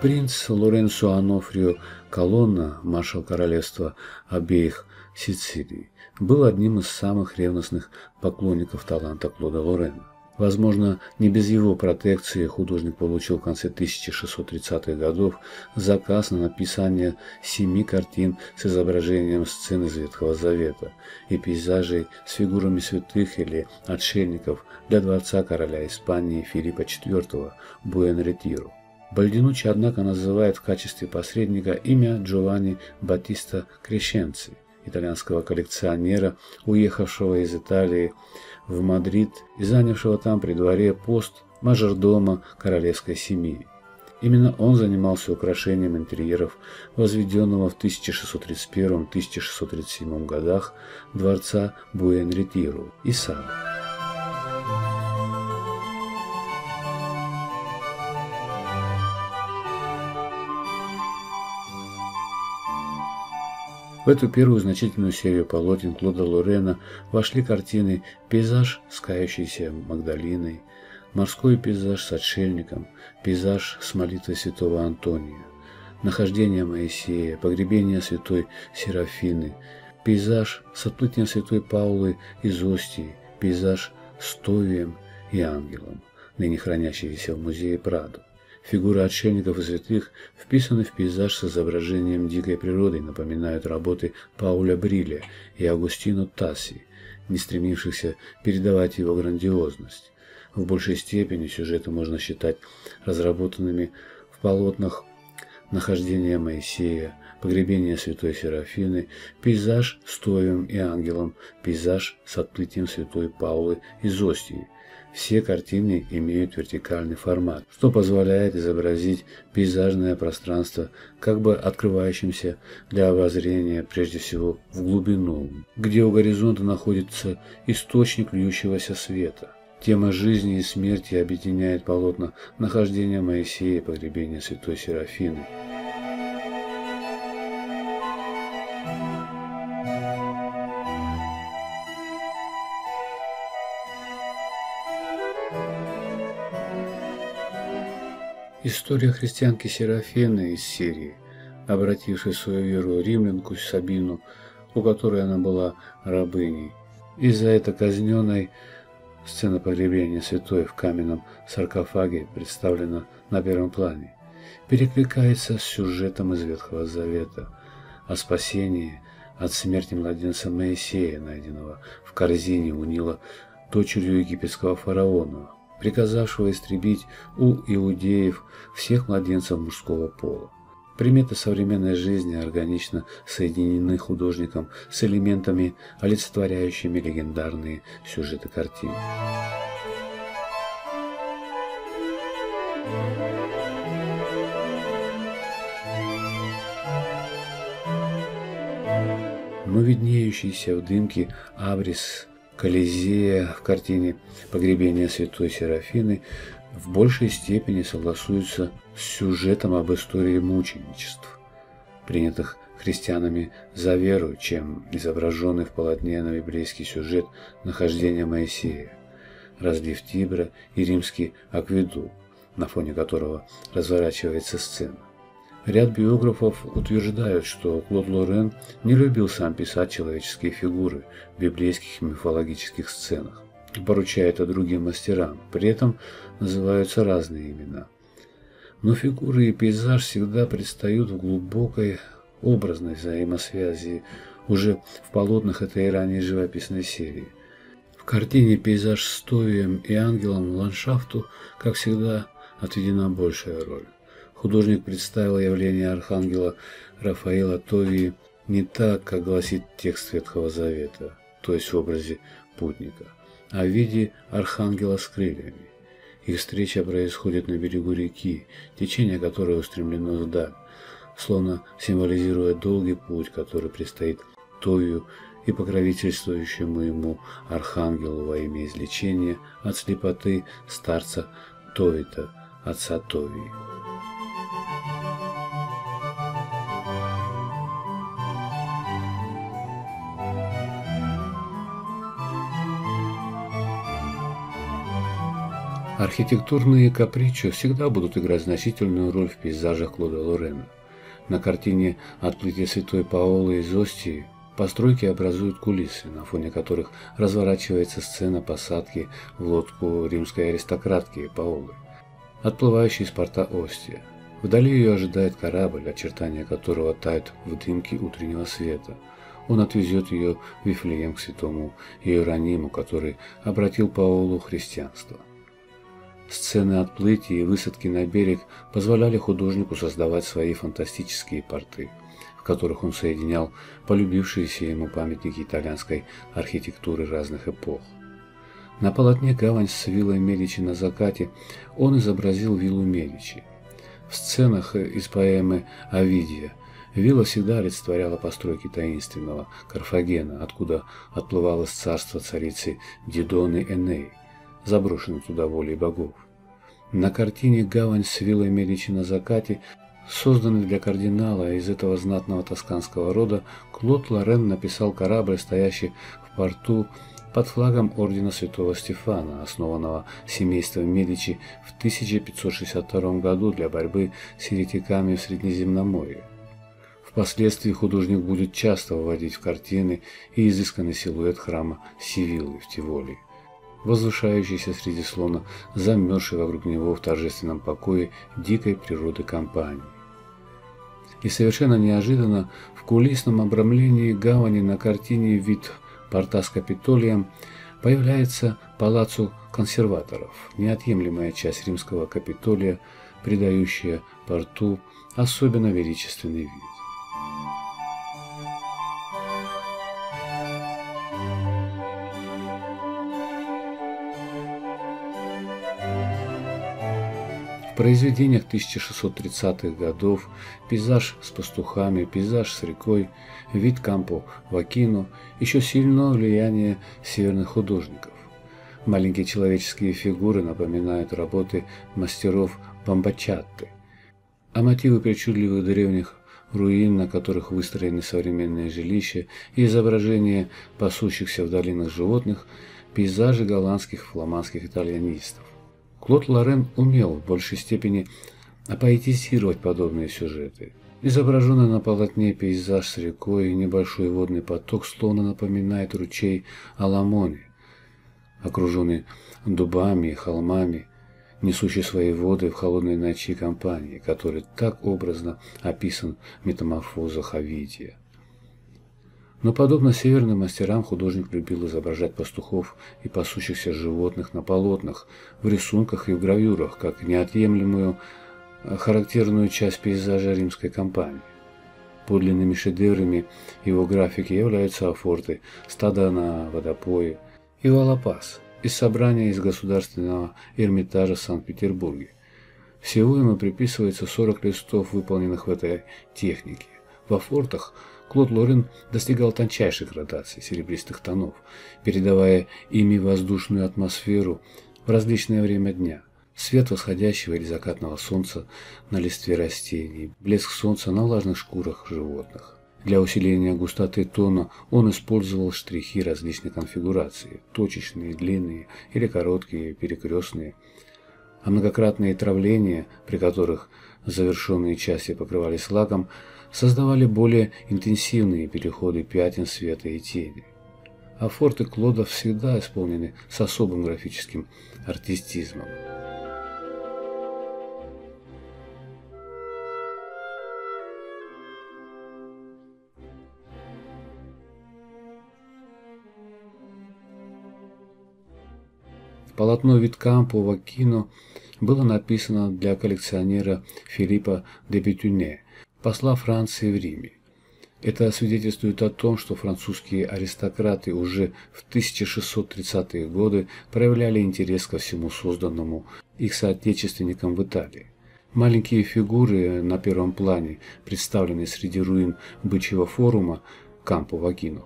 A: Принц Лоренцо Анофрио Колонна, маршал королевства обеих Сицилий, был одним из самых ревностных поклонников таланта Клода Лорена. Возможно, не без его протекции художник получил в конце 1630-х годов заказ на написание семи картин с изображением сцен из Ветхого Завета и пейзажей с фигурами святых или отшельников для дворца короля Испании Филиппа IV Буэн-Ретиру. Бальдинуччи, однако, называет в качестве посредника имя Джованни Батиста Крешенци, итальянского коллекционера, уехавшего из Италии в Мадрид и занявшего там при дворе пост мажордома королевской семьи. Именно он занимался украшением интерьеров возведенного в 1631-1637 годах дворца Буэн-Ретиру и сада. В эту первую значительную серию полотен Клода Лорена вошли картины «Пейзаж с кающейся Магдалиной», «Морской пейзаж с отшельником», «Пейзаж с молитвой святого Антония», «Нахождение Моисея», «Погребение святой Серафины», «Пейзаж с отплытием святой Паулы из Остии», «Пейзаж с Товием и Ангелом», ныне хранящийся в музее Прадо. Фигуры отшельников и святых вписаны в пейзаж с изображением дикой природы напоминают работы Пауля Бриля и Агустино Тасси, не стремившихся передавать его грандиозность. В большей степени сюжеты можно считать разработанными в полотнах нахождение Моисея, погребение святой Серафины, пейзаж с Тоем и ангелом, пейзаж с отплытием святой Паулы из Остии – все картины имеют вертикальный формат, что позволяет изобразить пейзажное пространство, как бы открывающимся для обозрения прежде всего в глубину, где у горизонта находится источник льющегося света. Тема жизни и смерти объединяет полотна нахождения Моисея и погребения святой Серафины. История христианки Серафины из Сирии, обратившей свою веру римлянку Сабину, у которой она была рабыней, и за это казненной сцена погребения святой в каменном саркофаге представлена на первом плане, перекликается с сюжетом из Ветхого Завета о спасении от смерти младенца Моисея, найденного в корзине у Нила дочерью египетского фараона, приказавшего истребить у иудеев всех младенцев мужского пола. Приметы современной жизни органично соединены художником с элементами, олицетворяющими легендарные сюжеты картин. но виднеющийся в дымке абрис Колизея в картине «Погребение святой Серафины» в большей степени согласуется с сюжетом об истории мученичеств, принятых христианами за веру, чем изображенный в полотне на библейский сюжет нахождения Моисея, разлив Тибра и римский акведук, на фоне которого разворачивается сцена. Ряд биографов утверждают, что Клод Лорен не любил сам писать человеческие фигуры в библейских мифологических сценах, поручая это другим мастерам, при этом называются разные имена. Но фигуры и пейзаж всегда предстают в глубокой образной взаимосвязи уже в полотнах этой ранней живописной серии. В картине пейзаж с Товием и ангелом ландшафту, как всегда, отведена большая роль. Художник представил явление архангела Рафаила Товии не так, как гласит текст Ветхого Завета, то есть в образе путника, а в виде архангела с крыльями. Их встреча происходит на берегу реки, течение которой устремлено вдаль, словно символизируя долгий путь, который предстоит Товию и покровительствующему ему архангелу во имя излечения от слепоты старца Товита, отца Товии. Архитектурные капричо всегда будут играть значительную роль в пейзажах Клода Лорена. На картине «Отплытие святой Паолы из Остии» постройки образуют кулисы, на фоне которых разворачивается сцена посадки в лодку римской аристократки Паолы, отплывающей из порта Остия. Вдали ее ожидает корабль, очертания которого тают в дымке утреннего света. Он отвезет ее в Вифлеем к святому Иерониму, который обратил Паолу христианство. Сцены отплытия и высадки на берег позволяли художнику создавать свои фантастические порты, в которых он соединял полюбившиеся ему памятники итальянской архитектуры разных эпох. На полотне «Гавань с виллой Медичи на закате» он изобразил виллу Медичи. В сценах из поэмы «Овидия» вилла всегда олицетворяла постройки таинственного Карфагена, откуда отплывало из царства царицы Дидоны Эней заброшенный туда волей богов. На картине «Гавань с виллой Медичи на закате», созданной для кардинала из этого знатного тосканского рода, Клод Лорен написал корабль, стоящий в порту под флагом ордена Святого Стефана, основанного семейством Медичи в 1562 году для борьбы с еретиками в Среднеземноморье. Впоследствии художник будет часто вводить в картины и изысканный силуэт храма Сивиллы в Тиволе возвышающийся среди слона, замерзший вокруг него в торжественном покое дикой природы компании. И совершенно неожиданно в кулисном обрамлении гавани на картине «Вид порта с Капитолием» появляется палацу консерваторов, неотъемлемая часть римского Капитолия, придающая порту особенно величественный вид. Произведениях 1630-х годов пейзаж с пастухами, пейзаж с рекой, вид Кампо Вакино еще сильное влияние северных художников. Маленькие человеческие фигуры напоминают работы мастеров Бамбачатты, а мотивы причудливых древних руин, на которых выстроены современные жилища и изображения пасущихся в долинах животных, пейзажи голландских фламандских итальянистов. Клод Лорен умел в большей степени апоэтизировать подобные сюжеты. Изображенный на полотне пейзаж с рекой и небольшой водный поток словно напоминает ручей Аламоне, окруженный дубами и холмами, несущий свои воды в холодной ночи компании, который так образно описан в метаморфозах Овидия. Но подобно северным мастерам художник любил изображать пастухов и пасущихся животных на полотнах, в рисунках и в гравюрах, как неотъемлемую э, характерную часть пейзажа римской кампании. Подлинными шедеврами его графики являются афорты, стада на водопое и валапас из собрания из Государственного Эрмитажа в Санкт-Петербурге. Всего ему приписывается 40 листов, выполненных в этой технике Во фортах Клод Лорен достигал тончайших градаций серебристых тонов, передавая ими воздушную атмосферу в различное время дня. Свет восходящего или закатного солнца на листве растений, блеск солнца на влажных шкурах животных. Для усиления густоты тона он использовал штрихи различной конфигурации, точечные, длинные или короткие, перекрестные, а многократные травления, при которых завершенные части покрывались лаком, создавали более интенсивные переходы пятен света и тени. А форты Клода всегда исполнены с особым графическим артистизмом. Полотно Виткампо Вакино было написано для коллекционера Филиппа де Петюне, посла Франции в Риме. Это свидетельствует о том, что французские аристократы уже в 1630-е годы проявляли интерес ко всему созданному их соотечественникам в Италии. Маленькие фигуры на первом плане, представленные среди руин бычьего форума Кампо Вакино,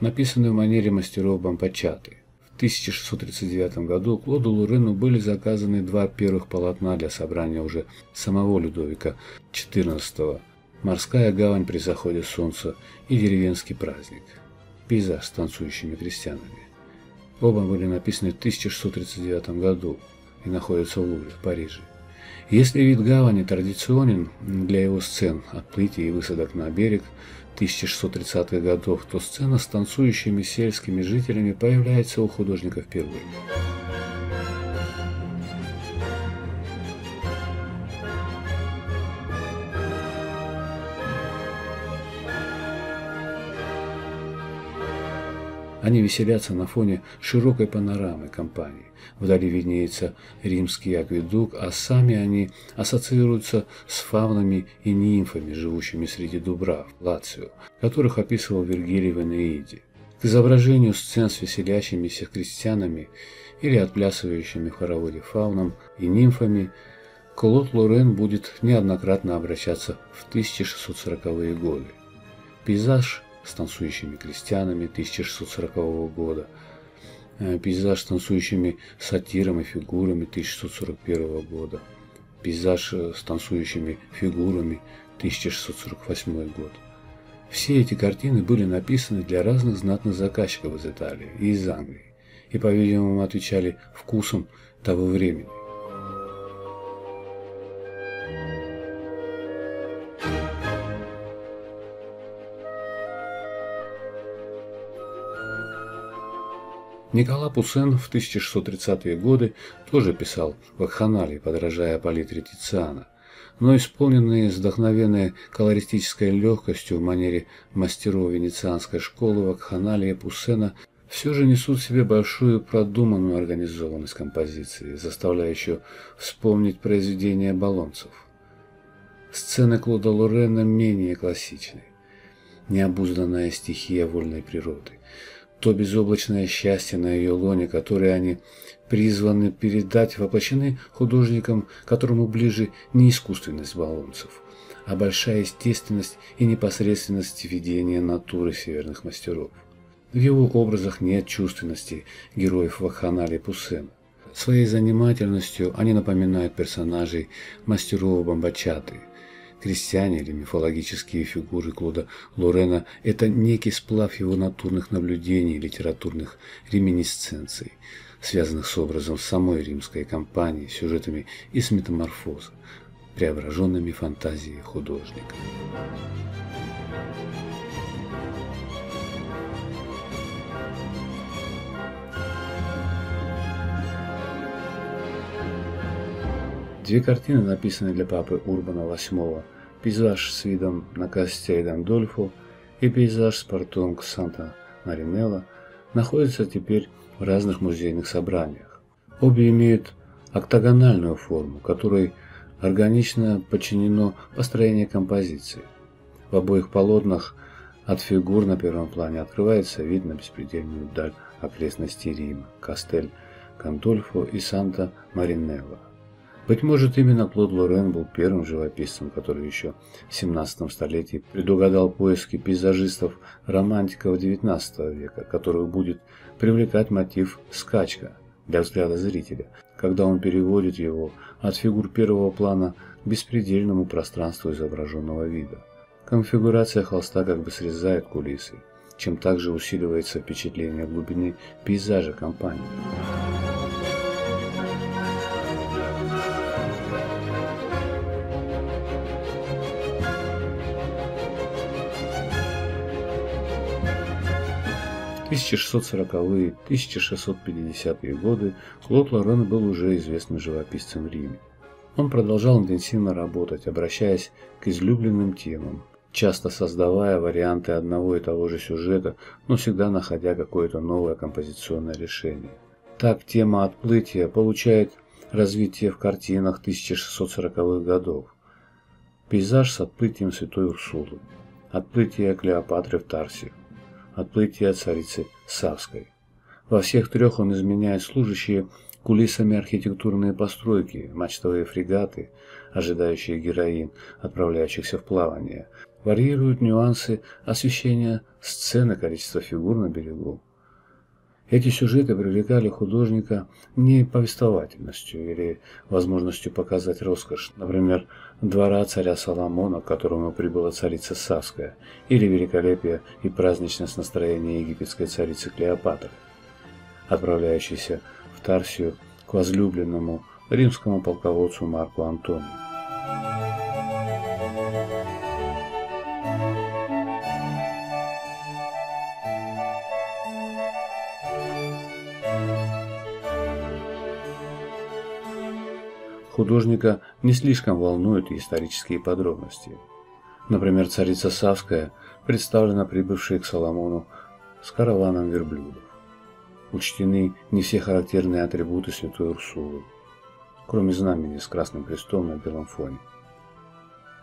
A: написаны в манере мастеров Бампачаты. В 1639 году Клоду Лурену были заказаны два первых полотна для собрания уже самого Людовика XIV «Морская гавань при заходе солнца» и «Деревенский праздник» пейзаж с танцующими крестьянами. Оба были написаны в 1639 году и находятся в Лувре, в Париже. Если вид гавани традиционен для его сцен отплытия и высадок на берег, 1630-х годов, то сцена с танцующими сельскими жителями появляется у художника впервые. Они веселятся на фоне широкой панорамы компании. Вдали виднеется римский акведук, а сами они ассоциируются с фавнами и нимфами, живущими среди дубрав, Лацио, которых описывал Вергилий в Энеиде. К изображению сцен с веселящимися крестьянами или отплясывающими в хороводе фауном и нимфами Клод Лорен будет неоднократно обращаться в 1640-е годы. Пейзаж с танцующими крестьянами 1640 года, э, пейзаж с танцующими сатирами, фигурами 1641 года, пейзаж э, с танцующими фигурами 1648 год. Все эти картины были написаны для разных знатных заказчиков из Италии и из Англии и, по-видимому, отвечали вкусам того времени. Никола Пуссен в 1630-е годы тоже писал вакханалии, подражая палитре Тициана, но исполненные с вдохновенной колористической легкостью в манере мастеров венецианской школы вакханалии Пуссена все же несут в себе большую продуманную организованность композиции, заставляющую вспомнить произведения баллонцев. Сцены Клода Лорена менее классичны. Необузданная стихия вольной природы, то безоблачное счастье на ее лоне, которое они призваны передать, воплощены художником, которому ближе не искусственность баллонцев, а большая естественность и непосредственность видения натуры северных мастеров. В его образах нет чувственности героев Ваханали Пуссена. Своей занимательностью они напоминают персонажей мастеров Бамбачаты – Крестьяне или мифологические фигуры Клода Лорена – это некий сплав его натурных наблюдений, литературных реминисценций, связанных с образом самой римской кампании, сюжетами из метаморфоза, преображенными фантазией художника. Две картины написаны для папы Урбана VIII пейзаж с видом на Кастель Гандольфо и пейзаж с портом Санта-Маринелло находятся теперь в разных музейных собраниях. Обе имеют октагональную форму, которой органично подчинено построение композиции. В обоих полотнах от фигур на первом плане открывается вид на беспредельную даль окрестностей Рима, Кастель Гандольфо и Санта-Маринелло. Быть может, именно Клод Лорен был первым живописцем, который еще в 17 столетии предугадал поиски пейзажистов-романтиков XIX века, которых будет привлекать мотив «скачка» для взгляда зрителя, когда он переводит его от фигур первого плана к беспредельному пространству изображенного вида. Конфигурация холста как бы срезает кулисы, чем также усиливается впечатление глубины пейзажа компании. 1640-е, 1650-е годы Клод Лорен был уже известным живописцем в Риме. Он продолжал интенсивно работать, обращаясь к излюбленным темам, часто создавая варианты одного и того же сюжета, но всегда находя какое-то новое композиционное решение. Так тема отплытия получает развитие в картинах 1640-х годов. Пейзаж с отплытием Святой Урсулы, отплытие Клеопатры в Тарсе, отплытия царицы Савской. Во всех трех он изменяет служащие кулисами архитектурные постройки, мачтовые фрегаты, ожидающие героин, отправляющихся в плавание, варьируют нюансы освещения сцены, количество фигур на берегу. Эти сюжеты привлекали художника не повествовательностью или возможностью показать роскошь, например, двора царя Соломона, к которому прибыла царица Савская, или великолепие и праздничность настроения египетской царицы Клеопатры, отправляющейся в Тарсию к возлюбленному римскому полководцу Марку Антонию. Художника не слишком волнуют исторические подробности. Например, царица Савская представлена прибывшей к Соломону с караваном верблюдов. Учтены не все характерные атрибуты святой Урсулы, кроме знамени с красным крестом на белом фоне.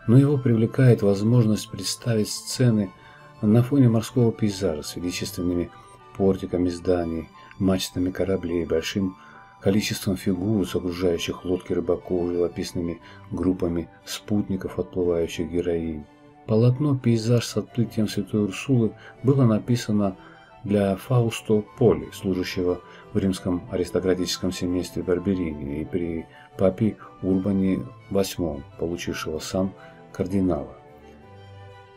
A: Но его привлекает возможность представить сцены на фоне морского пейзажа с величественными портиками зданий, мачтами кораблей, большим количеством фигур, загружающих лодки рыбаков живописными группами спутников отплывающих героинь. Полотно «Пейзаж с отплытием Святой Урсулы» было написано для Фаусто Поли, служащего в римском аристократическом семействе Барберини и при папе Урбане VIII, получившего сан кардинала.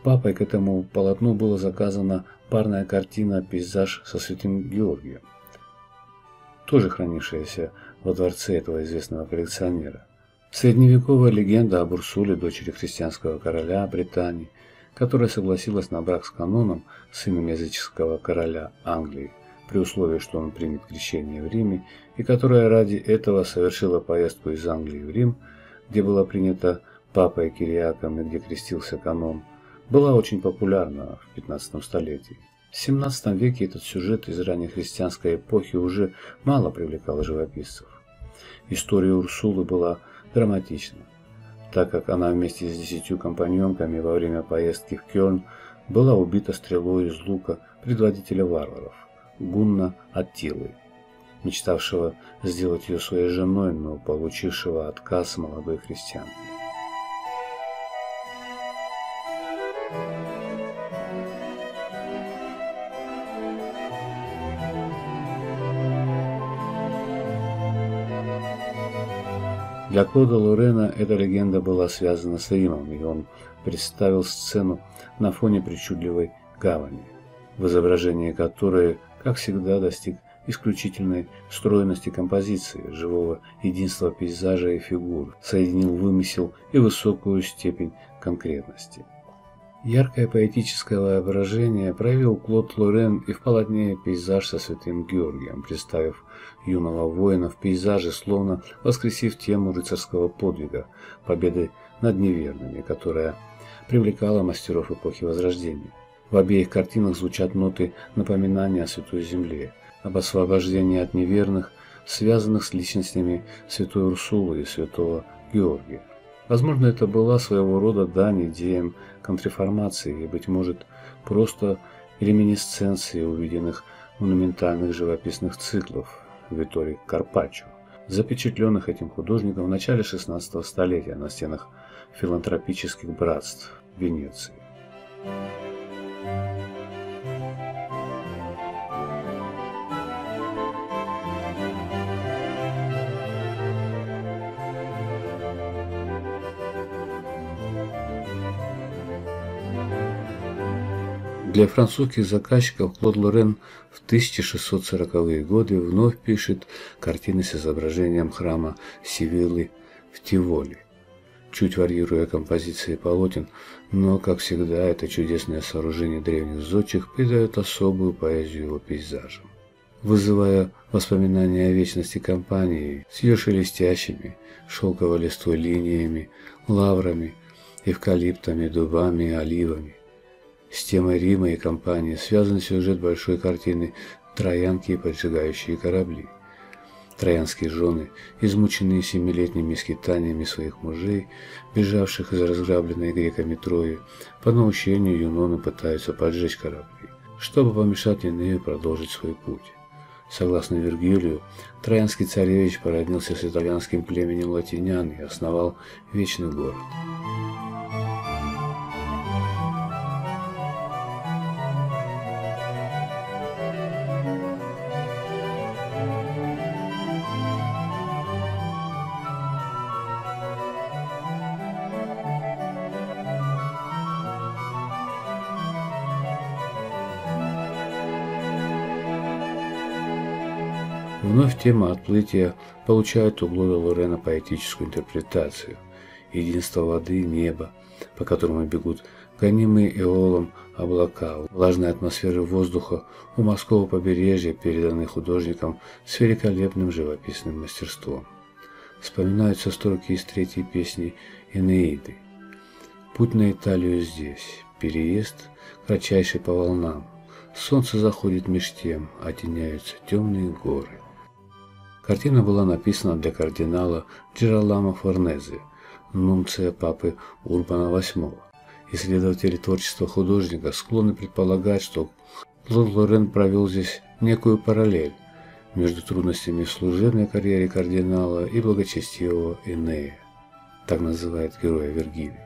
A: Папой к этому полотну была заказана парная картина «Пейзаж со святым Георгием» тоже хранившаяся во дворце этого известного коллекционера. Средневековая легенда об Урсуле, дочери христианского короля Британии, которая согласилась на брак с каноном, сыном языческого короля Англии, при условии, что он примет крещение в Риме, и которая ради этого совершила поездку из Англии в Рим, где была принята папой Кириаком и где крестился канон, была очень популярна в 15 столетии. В XVII веке этот сюжет из ранней христианской эпохи уже мало привлекал живописцев. История Урсулы была драматична, так как она вместе с десятью компаньонками во время поездки в Кёльн была убита стрелой из лука предводителя варваров Гунна Аттилы, мечтавшего сделать ее своей женой, но получившего отказ молодой христианки. Для Клода Лорена эта легенда была связана с Римом, и он представил сцену на фоне причудливой гавани, в изображении которой, как всегда, достиг исключительной стройности композиции, живого единства пейзажа и фигур, соединил вымысел и высокую степень конкретности. Яркое поэтическое воображение проявил Клод Лорен и в полотне «Пейзаж со святым Георгием», представив юного воина в пейзаже, словно воскресив тему рыцарского подвига, победы над неверными, которая привлекала мастеров эпохи Возрождения. В обеих картинах звучат ноты напоминания о Святой Земле, об освобождении от неверных, связанных с личностями Святой Урсулы и Святого Георгия. Возможно, это была своего рода дань идеям контрреформации и, быть может, просто реминисценции увиденных монументальных живописных циклов Виторий Карпаччо, запечатленных этим художником в начале 16 столетия на стенах филантропических братств Венеции. Для французских заказчиков Клод Лорен в 1640-е годы вновь пишет картины с изображением храма Сивиллы в Тиволе, чуть варьируя композиции полотен, но, как всегда, это чудесное сооружение древних зодчих придает особую поэзию его пейзажам. Вызывая воспоминания о вечности компании с ее шелестящими, шелково-листой линиями, лаврами, эвкалиптами, дубами и оливами, с темой Рима и компании связан сюжет большой картины «Троянки и поджигающие корабли». Троянские жены, измученные семилетними скитаниями своих мужей, бежавших из разграбленной греками Трои, по наущению Юноны пытаются поджечь корабли, чтобы помешать Инею продолжить свой путь. Согласно Вергилию, Троянский царевич породнился с итальянским племенем латинян и основал вечный город. Вновь тема отплытия получает у Глода Лорена поэтическую интерпретацию. Единство воды, неба, по которому бегут гонимые эолом облака, влажной атмосферы воздуха у морского побережья, переданные художником с великолепным живописным мастерством. Вспоминаются строки из третьей песни Энеиды. Путь на Италию здесь, переезд кратчайший по волнам. Солнце заходит меж тем, оттеняются темные горы. Картина была написана для кардинала Джералама Форнезе, нунция папы Урбана VIII. Исследователи творчества художника склонны предполагать, что Клод Лорен провел здесь некую параллель между трудностями служебной карьере кардинала и благочестивого Энея, так называет героя Вергилий,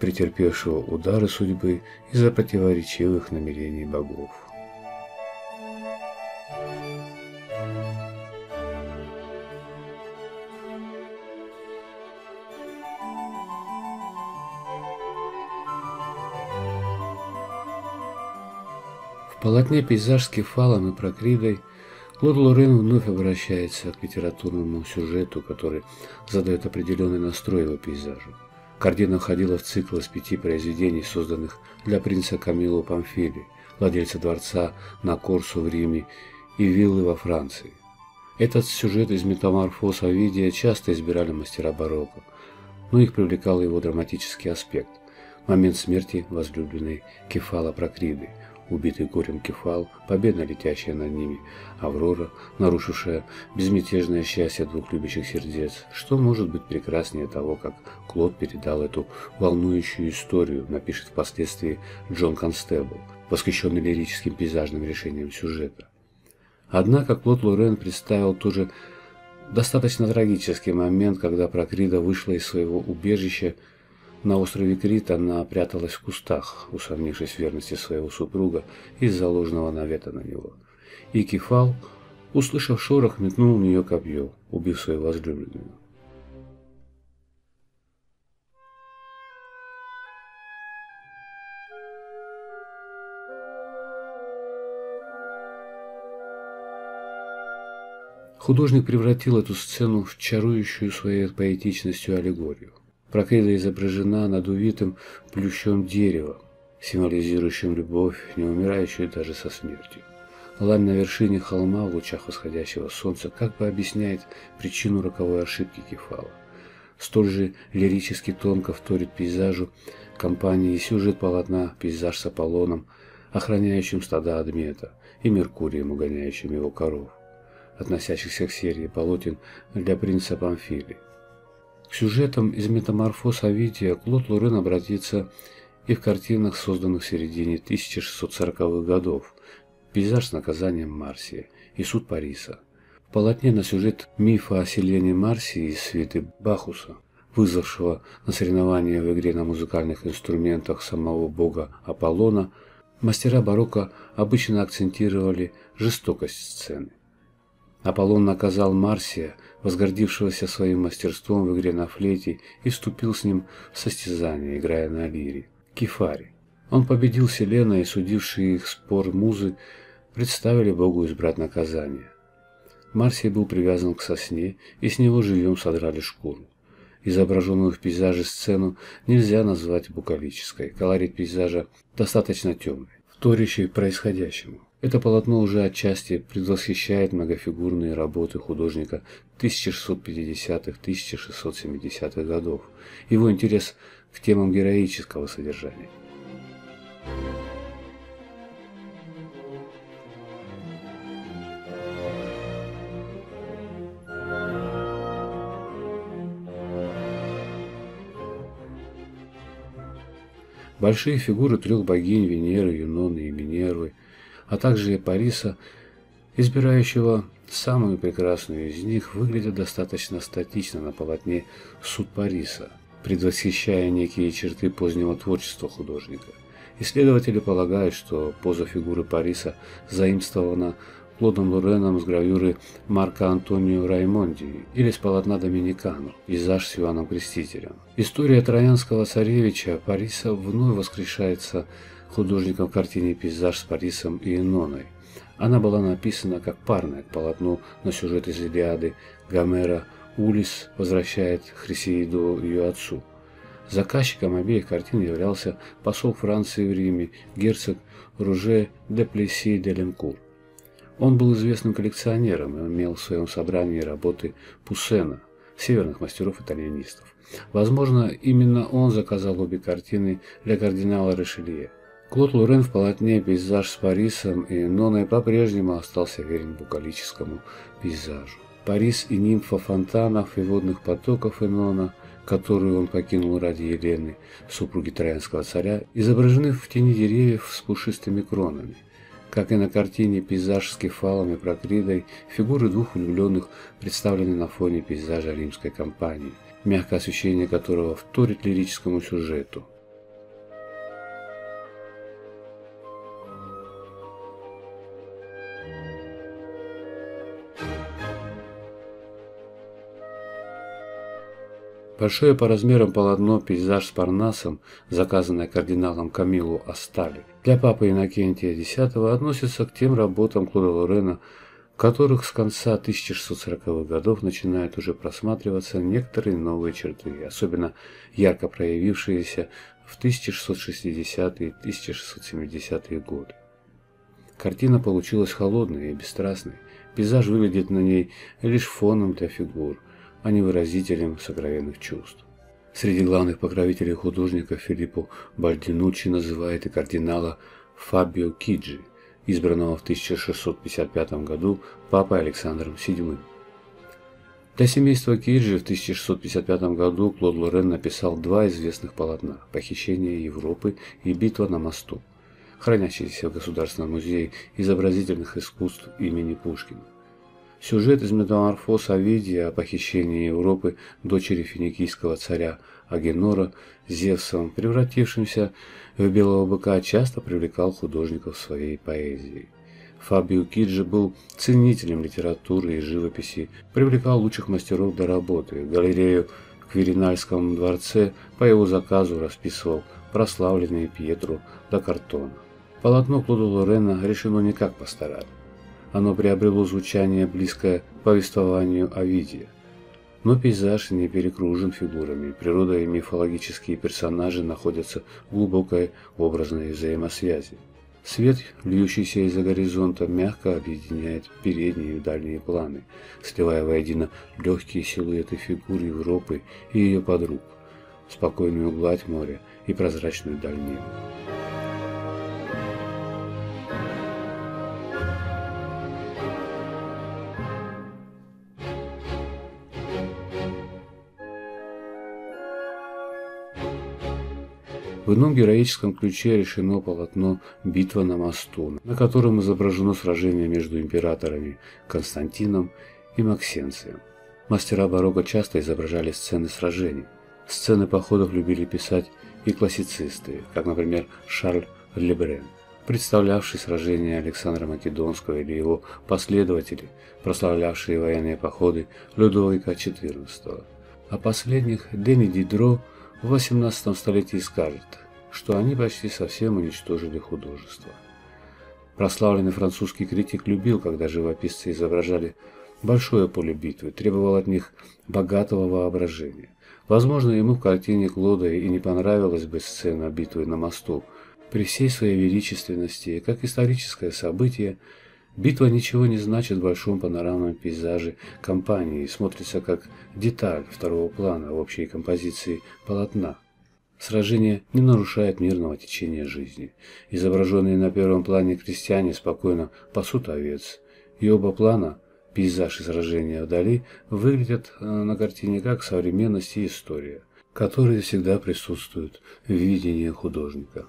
A: претерпевшего удары судьбы из-за противоречивых намерений богов. Полотне «Пейзаж с кефалом» и прокридой Клод Лорен вновь обращается к литературному сюжету, который задает определенный настрой его пейзажу. Картина входила в цикл из пяти произведений, созданных для принца Камило Памфили, владельца дворца на Корсу в Риме и виллы во Франции. Этот сюжет из метаморфоз Овидия часто избирали мастера барокко, но их привлекал его драматический аспект – момент смерти возлюбленной Кефала Прокриды – убитый горем Кефал, победно летящая над ними, Аврора, нарушившая безмятежное счастье двух любящих сердец. Что может быть прекраснее того, как Клод передал эту волнующую историю, напишет впоследствии Джон Констебл, восхищенный лирическим пейзажным решением сюжета. Однако Клод Лорен представил тоже достаточно трагический момент, когда Прокрида вышла из своего убежища на острове Крит она пряталась в кустах, усомнившись в верности своего супруга из-за ложного навета на него. И Кефал, услышав шорох, метнул в нее копье, убив свою возлюбленную. Художник превратил эту сцену в чарующую своей поэтичностью аллегорию. Прокрида изображена над увитым плющом дерева, символизирующим любовь, не умирающую даже со смертью. Лань на вершине холма в лучах восходящего солнца как бы объясняет причину роковой ошибки Кефала. Столь же лирически тонко вторит пейзажу компании сюжет полотна «Пейзаж с Аполлоном», охраняющим стада Адмета, и Меркурием, угоняющим его коров, относящихся к серии полотен для принца Памфилии. К сюжетам из метаморфоз Овидия Клод Лорен обратится и в картинах, созданных в середине 1640-х годов «Пейзаж с наказанием Марсия» и «Суд Париса». В полотне на сюжет мифа о селении Марсии из свиты Бахуса, вызвавшего на соревнования в игре на музыкальных инструментах самого бога Аполлона, мастера барокко обычно акцентировали жестокость сцены. Аполлон наказал Марсия, возгордившегося своим мастерством в игре на флейте, и вступил с ним в состязание, играя на лире, кефаре. Он победил Селена, и судившие их спор музы представили Богу избрать наказание. Марсий был привязан к сосне, и с него живьем содрали шкуру. Изображенную в пейзаже сцену нельзя назвать букалической. Колорит пейзажа достаточно темный, вторящий происходящему. Это полотно уже отчасти предвосхищает многофигурные работы художника 1650-1670-х годов, его интерес к темам героического содержания. Большие фигуры трех богинь Венеры, Юноны и Минервы, а также и Париса, избирающего самую прекрасную из них, выглядят достаточно статично на полотне «Суд Париса», предвосхищая некие черты позднего творчества художника. Исследователи полагают, что поза фигуры Париса заимствована Клодом Лореном с гравюры Марка Антонио Раймонди или с полотна Доминикану, пейзаж с Иоанном Крестителем. История троянского царевича Париса вновь воскрешается художником в картине «Пейзаж с Парисом и Иноной». Она была написана как парная к полотну на сюжет из Илиады Гомера Улис возвращает Хрисеиду ее отцу. Заказчиком обеих картин являлся посол Франции в Риме, герцог Руже де Плеси де Ленкур. Он был известным коллекционером и имел в своем собрании работы Пуссена, северных мастеров-итальянистов. Возможно, именно он заказал обе картины для кардинала Ришелье. Клод Лорен в полотне «Пейзаж с Парисом» и Ноной по-прежнему остался верен букалическому пейзажу. Парис и нимфа фонтанов и водных потоков Энона, которую он покинул ради Елены, супруги Троянского царя, изображены в тени деревьев с пушистыми кронами. Как и на картине «Пейзаж с кефалом и прокридой», фигуры двух влюбленных представлены на фоне пейзажа римской кампании, мягкое освещение которого вторит лирическому сюжету. Большое по размерам полотно «Пейзаж с Парнасом», заказанное кардиналом Камилу Астали, для папы Иннокентия X относится к тем работам Клода Лорена, которых с конца 1640-х годов начинают уже просматриваться некоторые новые черты, особенно ярко проявившиеся в 1660-е и 1670-е годы. Картина получилась холодной и бесстрастной, пейзаж выглядит на ней лишь фоном для фигур – а не выразителем сокровенных чувств. Среди главных покровителей художника Филиппо Бальдинуччи называет и кардинала Фабио Киджи, избранного в 1655 году папой Александром VII. Для семейства Киджи в 1655 году Клод Лорен написал два известных полотна «Похищение Европы» и «Битва на мосту», хранящиеся в Государственном музее изобразительных искусств имени Пушкина. Сюжет из метаморфоз Овидия о похищении Европы дочери финикийского царя Агенора Зевсом, превратившимся в белого быка, часто привлекал художников своей поэзией. Фабио Киджи был ценителем литературы и живописи, привлекал лучших мастеров до работы. Галерею в Квиринальском дворце по его заказу расписывал прославленный Пьетро да Картона. Полотно Клода Лорена решено не как оно приобрело звучание, близкое к повествованию Овидия. Но пейзаж не перекружен фигурами, природа и мифологические персонажи находятся в глубокой образной взаимосвязи. Свет, льющийся из-за горизонта, мягко объединяет передние и дальние планы, сливая воедино легкие силуэты фигур Европы и ее подруг, спокойную гладь моря и прозрачную даль неба. В ином героическом ключе решено полотно «Битва на мосту», на котором изображено сражение между императорами Константином и Максенцием. Мастера барокко часто изображали сцены сражений. Сцены походов любили писать и классицисты, как, например, Шарль Лебрен, представлявший сражения Александра Македонского или его последователи, прославлявшие военные походы Людовика XIV. О последних Дени Дидро в XVIII столетии скажет, что они почти совсем уничтожили художество. Прославленный французский критик любил, когда живописцы изображали большое поле битвы, требовал от них богатого воображения. Возможно, ему в картине Клода и не понравилась бы сцена битвы на мосту. При всей своей величественности, как историческое событие, битва ничего не значит в большом панорамном пейзаже компании и смотрится как деталь второго плана в общей композиции полотна. Сражение не нарушает мирного течения жизни. Изображенные на первом плане крестьяне спокойно пасут овец. И оба плана, пейзаж и сражение вдали, выглядят э, на картине как современность и история, которые всегда присутствуют в видении художника.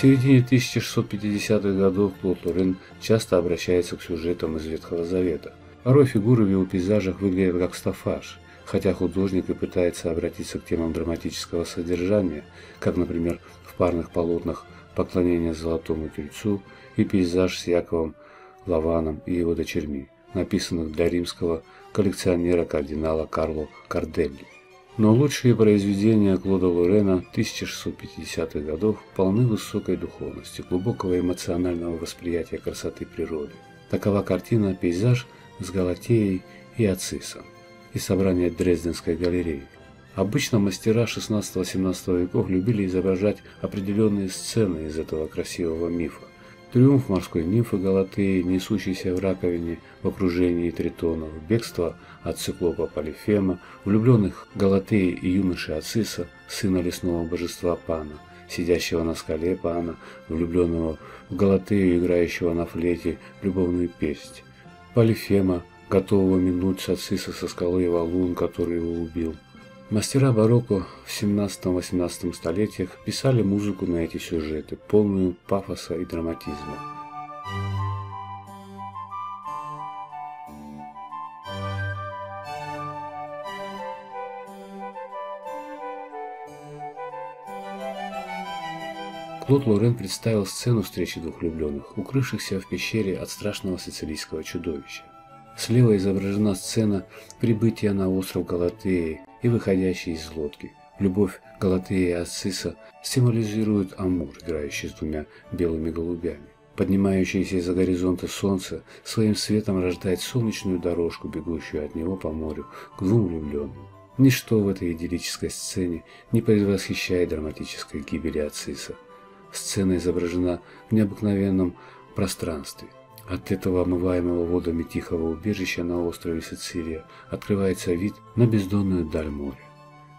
A: Середине 1650-х годов Клод Лорен часто обращается к сюжетам из Ветхого Завета. Порой фигуры в его пейзажах выглядят как стафаж, хотя художник и пытается обратиться к темам драматического содержания, как, например, в парных полотнах «Поклонение Золотому Тельцу» и пейзаж с Яковом Лаваном и его дочерьми, написанных для римского коллекционера кардинала Карло Карделли. Но лучшие произведения Клода Лорена 1650-х годов полны высокой духовности, глубокого эмоционального восприятия красоты природы. Такова картина «Пейзаж» с Галатеей и Ацисом из собрания Дрезденской галереи. Обычно мастера 16-17 веков любили изображать определенные сцены из этого красивого мифа. Триумф морской нимфы Галатеи, несущейся в раковине в окружении тритонов, бегство от циклопа Полифема, влюбленных Галатеи и юноши Ациса, сына лесного божества Пана, сидящего на скале Пана, влюбленного в Галатею, играющего на флейте любовную песнь, Полифема, готового минуть с Ациса со скалы валун, который его убил – Мастера барокко в 17-18 столетиях писали музыку на эти сюжеты, полную пафоса и драматизма. Клод Лорен представил сцену встречи двух влюбленных, укрывшихся в пещере от страшного сицилийского чудовища. Слева изображена сцена прибытия на остров Галатеи и выходящей из лодки. Любовь Галатеи и Ассиса символизирует Амур, играющий с двумя белыми голубями. Поднимающееся из-за горизонта солнце своим светом рождает солнечную дорожку, бегущую от него по морю, к двум влюбленным. Ничто в этой идиллической сцене не предвосхищает драматической гибели Ациса. Сцена изображена в необыкновенном пространстве. От этого омываемого водами тихого убежища на острове Сицилия открывается вид на бездонную даль моря.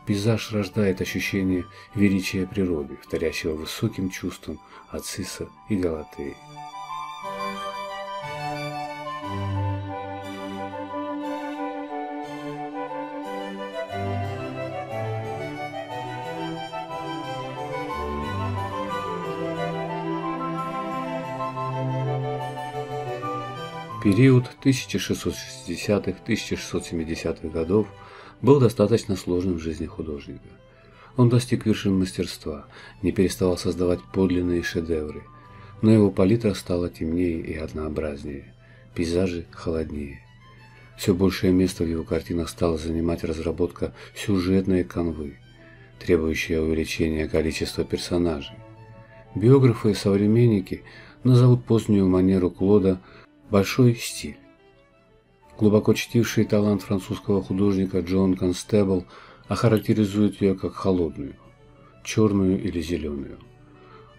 A: Пейзаж рождает ощущение величия природы, вторящего высоким чувствам Ациса и Галатеи. Период 1660-1670-х годов был достаточно сложным в жизни художника. Он достиг вершин мастерства, не переставал создавать подлинные шедевры, но его палитра стала темнее и однообразнее, пейзажи холоднее. Все большее место в его картинах стала занимать разработка сюжетной канвы, требующая увеличения количества персонажей. Биографы и современники назовут позднюю манеру Клода – Большой стиль. Глубоко чтивший талант французского художника Джон Констебл охарактеризует ее как холодную, черную или зеленую.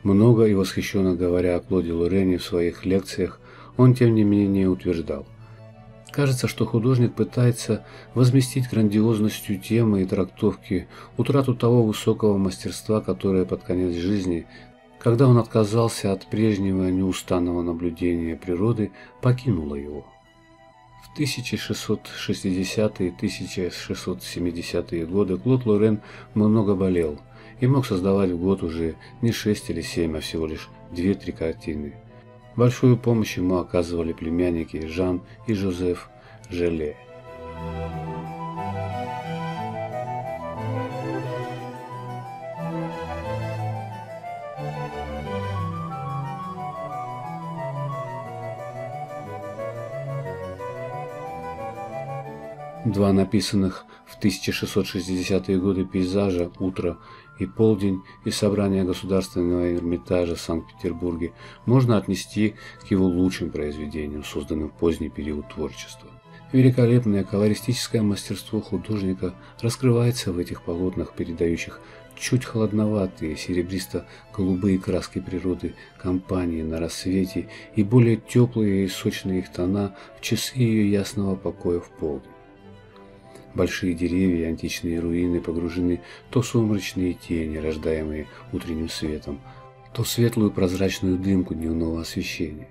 A: Много и восхищенно говоря о Клоде Лорене в своих лекциях, он тем не менее утверждал. Кажется, что художник пытается возместить грандиозностью темы и трактовки утрату того высокого мастерства, которое под конец жизни когда он отказался от прежнего неустанного наблюдения природы, покинула его. В 1660-1670-е годы Клод Лорен много болел и мог создавать в год уже не 6 или 7, а всего лишь 2-3 картины. Большую помощь ему оказывали племянники Жан и Жозеф Желе. Два написанных в 1660-е годы пейзажа «Утро» и «Полдень» из собрания Государственного Эрмитажа в Санкт-Петербурге можно отнести к его лучшим произведениям, созданным в поздний период творчества. Великолепное колористическое мастерство художника раскрывается в этих полотнах, передающих чуть холодноватые серебристо-голубые краски природы компании на рассвете и более теплые и сочные их тона в часы ее ясного покоя в полдень. Большие деревья и античные руины погружены то в сумрачные тени, рождаемые утренним светом, то в светлую прозрачную дымку дневного освещения.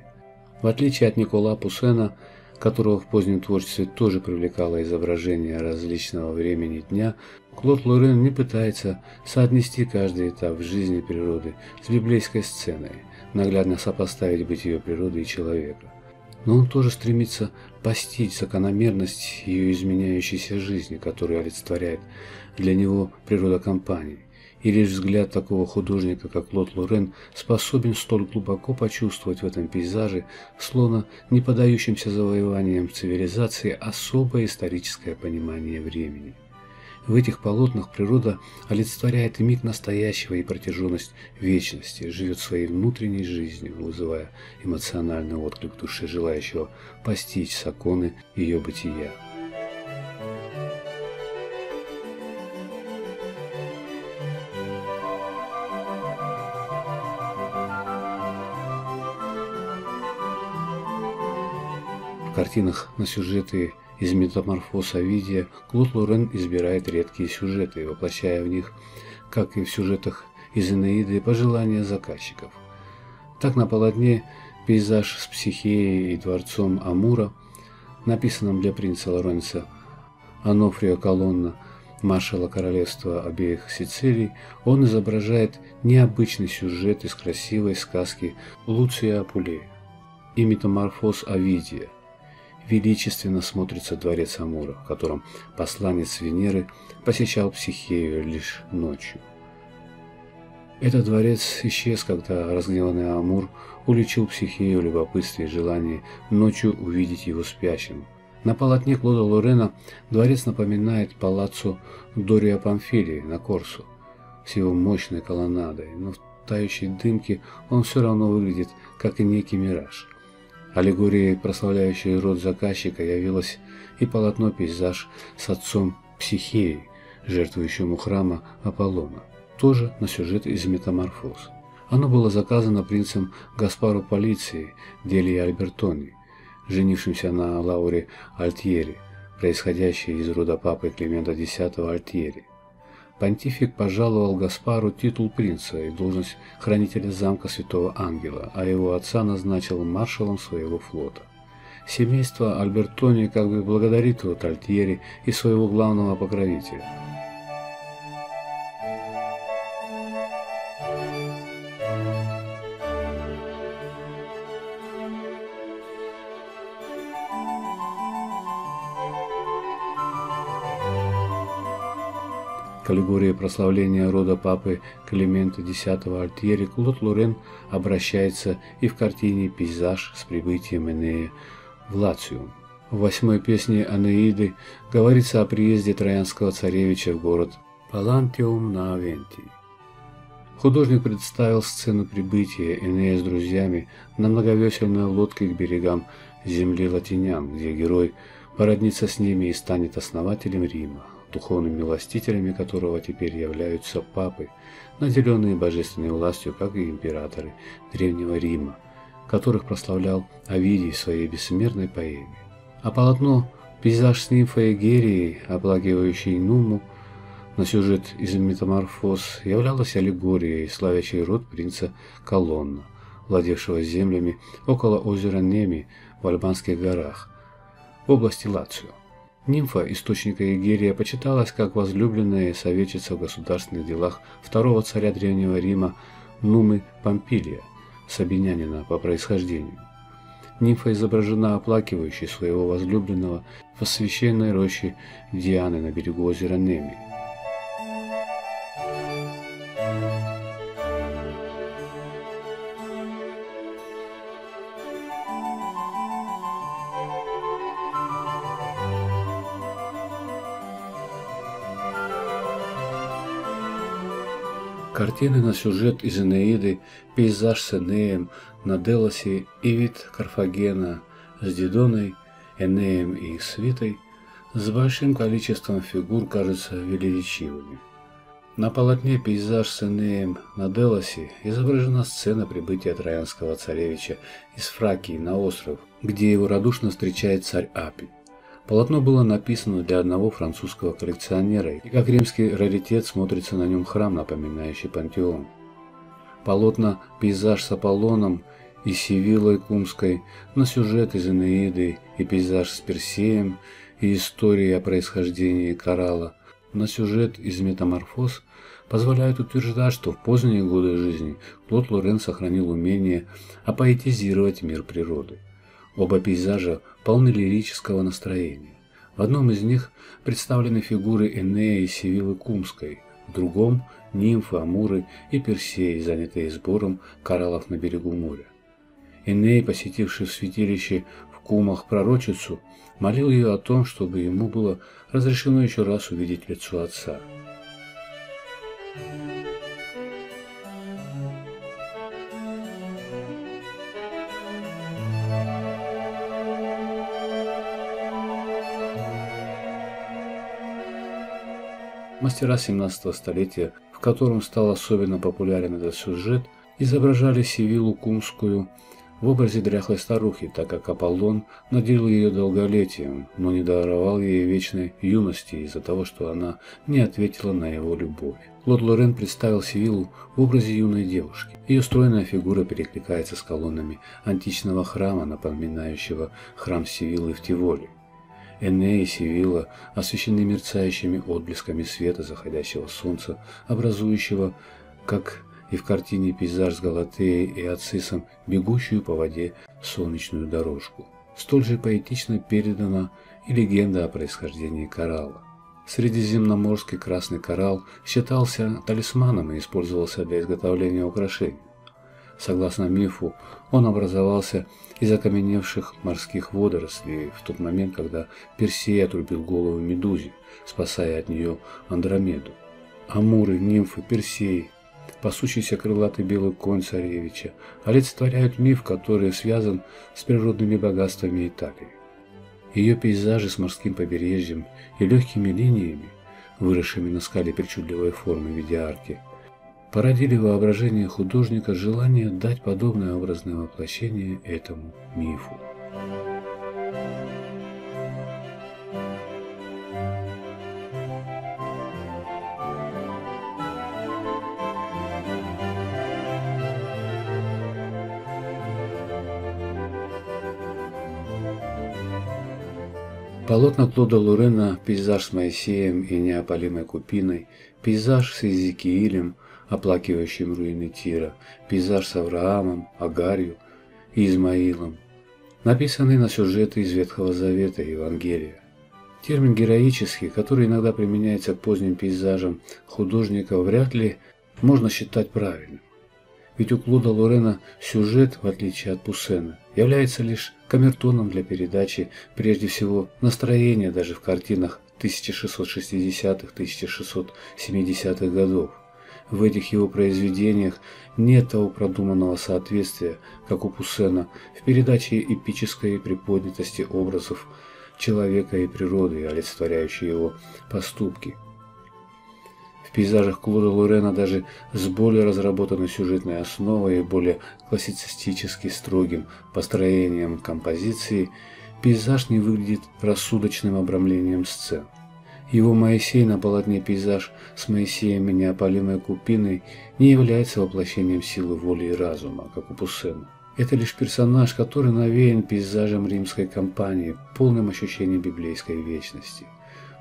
A: В отличие от Никола Пуссена, которого в позднем творчестве тоже привлекало изображение различного времени дня, Клод Лорен не пытается соотнести каждый этап в жизни природы с библейской сценой, наглядно сопоставить бытие природы и человека но он тоже стремится постичь закономерность ее изменяющейся жизни, которую олицетворяет для него природа компании. И лишь взгляд такого художника, как Лот Лорен, способен столь глубоко почувствовать в этом пейзаже, словно не подающимся завоеванием цивилизации, особое историческое понимание времени. В этих полотнах природа олицетворяет и миг настоящего, и протяженность вечности, живет своей внутренней жизнью, вызывая эмоциональный отклик души желающего постичь законы ее бытия. В картинах на сюжеты из метаморфоз Овидия Клод Лорен избирает редкие сюжеты, воплощая в них, как и в сюжетах из Энеиды, пожелания заказчиков. Так на полотне пейзаж с психеей и дворцом Амура, написанном для принца Лоренца Анофрио Колонна, маршала королевства обеих Сицилий, он изображает необычный сюжет из красивой сказки Луция Апулея и метаморфоз Овидия – величественно смотрится дворец Амура, в котором посланец Венеры посещал Психею лишь ночью. Этот дворец исчез, когда разгневанный Амур уличил Психею в любопытстве и желании ночью увидеть его спящим. На полотне Клода Лорена дворец напоминает палаццо Дория Памфилии на Корсу с его мощной колоннадой, но в тающей дымке он все равно выглядит как и некий мираж. Аллегорией, прославляющей род заказчика, явилось и полотно-пейзаж с отцом Психеей, жертвующим у храма Аполлона, тоже на сюжет из «Метаморфоз». Оно было заказано принцем Гаспару Полиции Дели Альбертони, женившимся на Лауре Альтьери, происходящей из рода папы Климента X Альтьери. Понтифик пожаловал Гаспару титул принца и должность хранителя замка Святого Ангела, а его отца назначил маршалом своего флота. Семейство Альбертони как бы благодарит его Тальтьери и своего главного покровителя – аллегории прославления рода папы Климента X Альтьери, Клод Лорен обращается и в картине «Пейзаж с прибытием Энея в Лациум». В восьмой песне Анеиды говорится о приезде троянского царевича в город Палантиум на Авентии. Художник представил сцену прибытия Энея с друзьями на многовесельной лодке к берегам земли латинян, где герой породнится с ними и станет основателем Рима духовными властителями которого теперь являются папы, наделенные божественной властью, как и императоры Древнего Рима, которых прославлял Овидий в своей бессмертной поэме. А полотно «Пейзаж с нимфой Герией, облагивающей Нуму» на сюжет из «Метаморфоз» являлось аллегорией, славящей род принца Колонна, владевшего землями около озера Неми в Альбанских горах, в области Лацио. Нимфа источника Игерия почиталась как возлюбленная советчица в государственных делах второго царя Древнего Рима Нумы Помпилия, сабинянина по происхождению. Нимфа изображена оплакивающей своего возлюбленного в священной роще Дианы на берегу озера Неми. Картины на сюжет из Энеиды, пейзаж с Энеем на Делосе и вид Карфагена с Дидоной, Энеем и их свитой с большим количеством фигур кажутся величивыми. На полотне пейзаж с Энеем на Делосе изображена сцена прибытия троянского царевича из Фракии на остров, где его радушно встречает царь Апий. Полотно было написано для одного французского коллекционера, и как римский раритет смотрится на нем храм, напоминающий пантеон. Полотна «Пейзаж с Аполлоном» и Сивилой Кумской, на сюжет из Энеиды и пейзаж с Персеем и истории о происхождении коралла, на сюжет из Метаморфоз позволяют утверждать, что в поздние годы жизни Клод Лорен сохранил умение апоэтизировать мир природы. Оба пейзажа полны лирического настроения. В одном из них представлены фигуры Энея и Севилы Кумской, в другом – нимфы, амуры и персеи, занятые сбором кораллов на берегу моря. Эней, посетивший в святилище в Кумах пророчицу, молил ее о том, чтобы ему было разрешено еще раз увидеть лицо отца – Мастера 17 столетия, в котором стал особенно популярен этот сюжет, изображали Сивилу Кумскую в образе дряхлой старухи, так как Аполлон наделил ее долголетием, но не даровал ей вечной юности из-за того, что она не ответила на его любовь. Клод Лорен представил Сивилу в образе юной девушки. Ее стройная фигура перекликается с колоннами античного храма, напоминающего храм Сивилы в Тиволе. Энея и Севилла освещены мерцающими отблесками света заходящего солнца, образующего, как и в картине пейзаж с Галатеей и Ацисом, бегущую по воде солнечную дорожку. Столь же поэтично передана и легенда о происхождении коралла. Средиземноморский красный коралл считался талисманом и использовался для изготовления украшений. Согласно мифу, он образовался из окаменевших морских водорослей в тот момент, когда Персей отрубил голову Медузе, спасая от нее Андромеду. Амуры, нимфы, Персей, пасущийся крылатый белый конь царевича, олицетворяют миф, который связан с природными богатствами Италии. Ее пейзажи с морским побережьем и легкими линиями, выросшими на скале причудливой формы в виде арки – породили воображение художника желание дать подобное образное воплощение этому мифу. Полотна Клода Лурена, пейзаж с Моисеем и неопалимой купиной, пейзаж с Иезекиилем – оплакивающим руины Тира, пейзаж с Авраамом, Агарью и Измаилом, написанный на сюжеты из Ветхого Завета и Евангелия. Термин «героический», который иногда применяется к поздним пейзажам художника, вряд ли можно считать правильным. Ведь у Клода Лорена сюжет, в отличие от Пуссена, является лишь камертоном для передачи, прежде всего, настроения даже в картинах 1660-1670-х годов. В этих его произведениях нет того продуманного соответствия, как у Пуссена, в передаче эпической приподнятости образов человека и природы, олицетворяющей его поступки. В пейзажах Клода Лорена даже с более разработанной сюжетной основой и более классицистически строгим построением композиции пейзаж не выглядит рассудочным обрамлением сцен. Его Моисей на полотне пейзаж с Моисеем и неопалимой купиной не является воплощением силы воли и разума, как у Пуссена. Это лишь персонаж, который навеян пейзажем римской кампании, полным ощущением библейской вечности.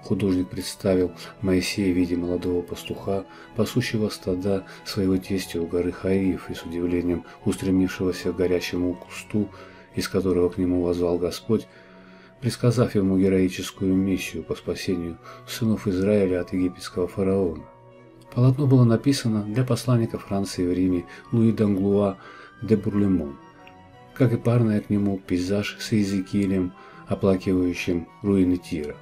A: Художник представил Моисея в виде молодого пастуха, пасущего стада своего тестя у горы Хаиф и с удивлением устремившегося к горящему кусту, из которого к нему возвал Господь, предсказав ему героическую миссию по спасению сынов Израиля от египетского фараона. Полотно было написано для посланника Франции в Риме Луи Данглуа де Бурлемон, как и парная к нему пейзаж с Иезекиилем, оплакивающим руины Тира.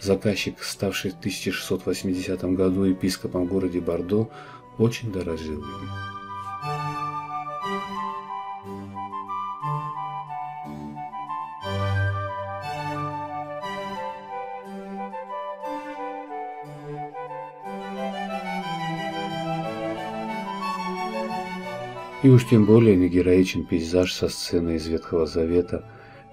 A: Заказчик, ставший в 1680 году епископом в городе Бордо, очень дорожил им. И уж тем более не героичен пейзаж со сцены из Ветхого Завета,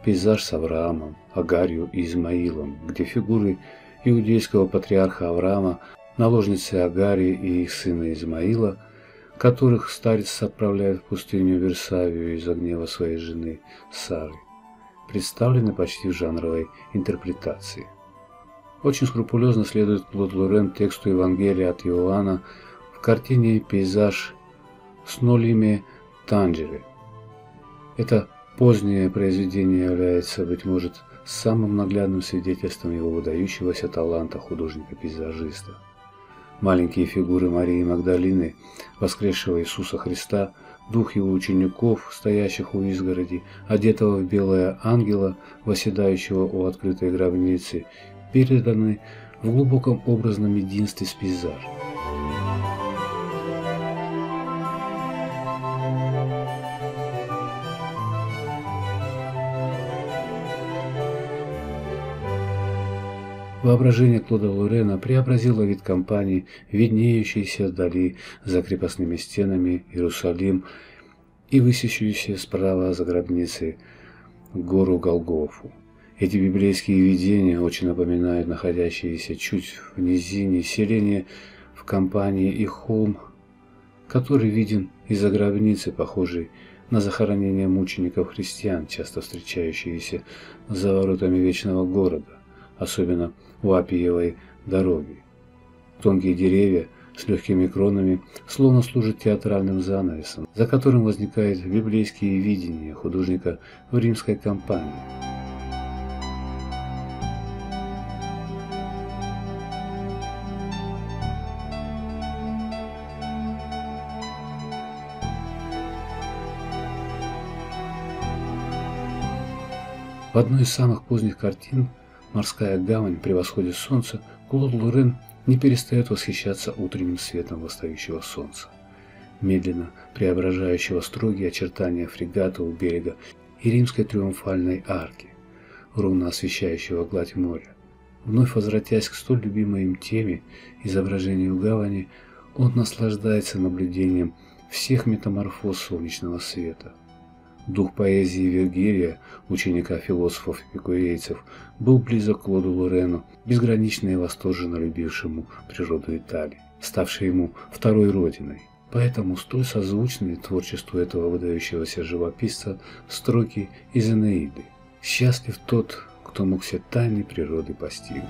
A: пейзаж с Авраамом, Агарью и Измаилом, где фигуры иудейского патриарха Авраама, наложницы Агарии и их сына Измаила, которых старец отправляет в пустыню Версавию из-за гнева своей жены Сары, представлены почти в жанровой интерпретации. Очень скрупулезно следует Клод Лорен тексту Евангелия от Иоанна в картине «Пейзаж с нулями Танжеры. Это позднее произведение является, быть может, самым наглядным свидетельством его выдающегося таланта художника-пейзажиста. Маленькие фигуры Марии Магдалины, воскресшего Иисуса Христа, двух его учеников, стоящих у изгороди, одетого в белое ангела, восседающего у открытой гробницы, переданы в глубоком образном единстве с пейзажем. Воображение Клода Лорена преобразило вид компании, виднеющийся вдали за крепостными стенами Иерусалим и высящуюся справа за гробницей гору Голгофу. Эти библейские видения очень напоминают находящиеся чуть в низине селение в компании и холм, который виден из-за гробницы, похожий на захоронение мучеников христиан, часто встречающиеся за воротами вечного города, особенно у Апиевой дороги. Тонкие деревья с легкими кронами словно служат театральным занавесом, за которым возникает библейские видения художника в римской кампании. В одной из самых поздних картин Морская гавань при восходе солнца, Клод Лорен не перестает восхищаться утренним светом восстающего солнца, медленно преображающего строгие очертания фрегата у берега и римской триумфальной арки, ровно освещающего гладь моря. Вновь возвратясь к столь любимой им теме, изображению гавани, он наслаждается наблюдением всех метаморфоз солнечного света – Дух поэзии Вергилия, ученика философов-эпикурейцев, был близок к Клоду Лорену, безгранично и восторженно любившему природу Италии, ставшей ему второй родиной. Поэтому столь созвучны творчеству этого выдающегося живописца строки из Энеиды. «Счастлив тот, кто мог все тайны природы постигнуть».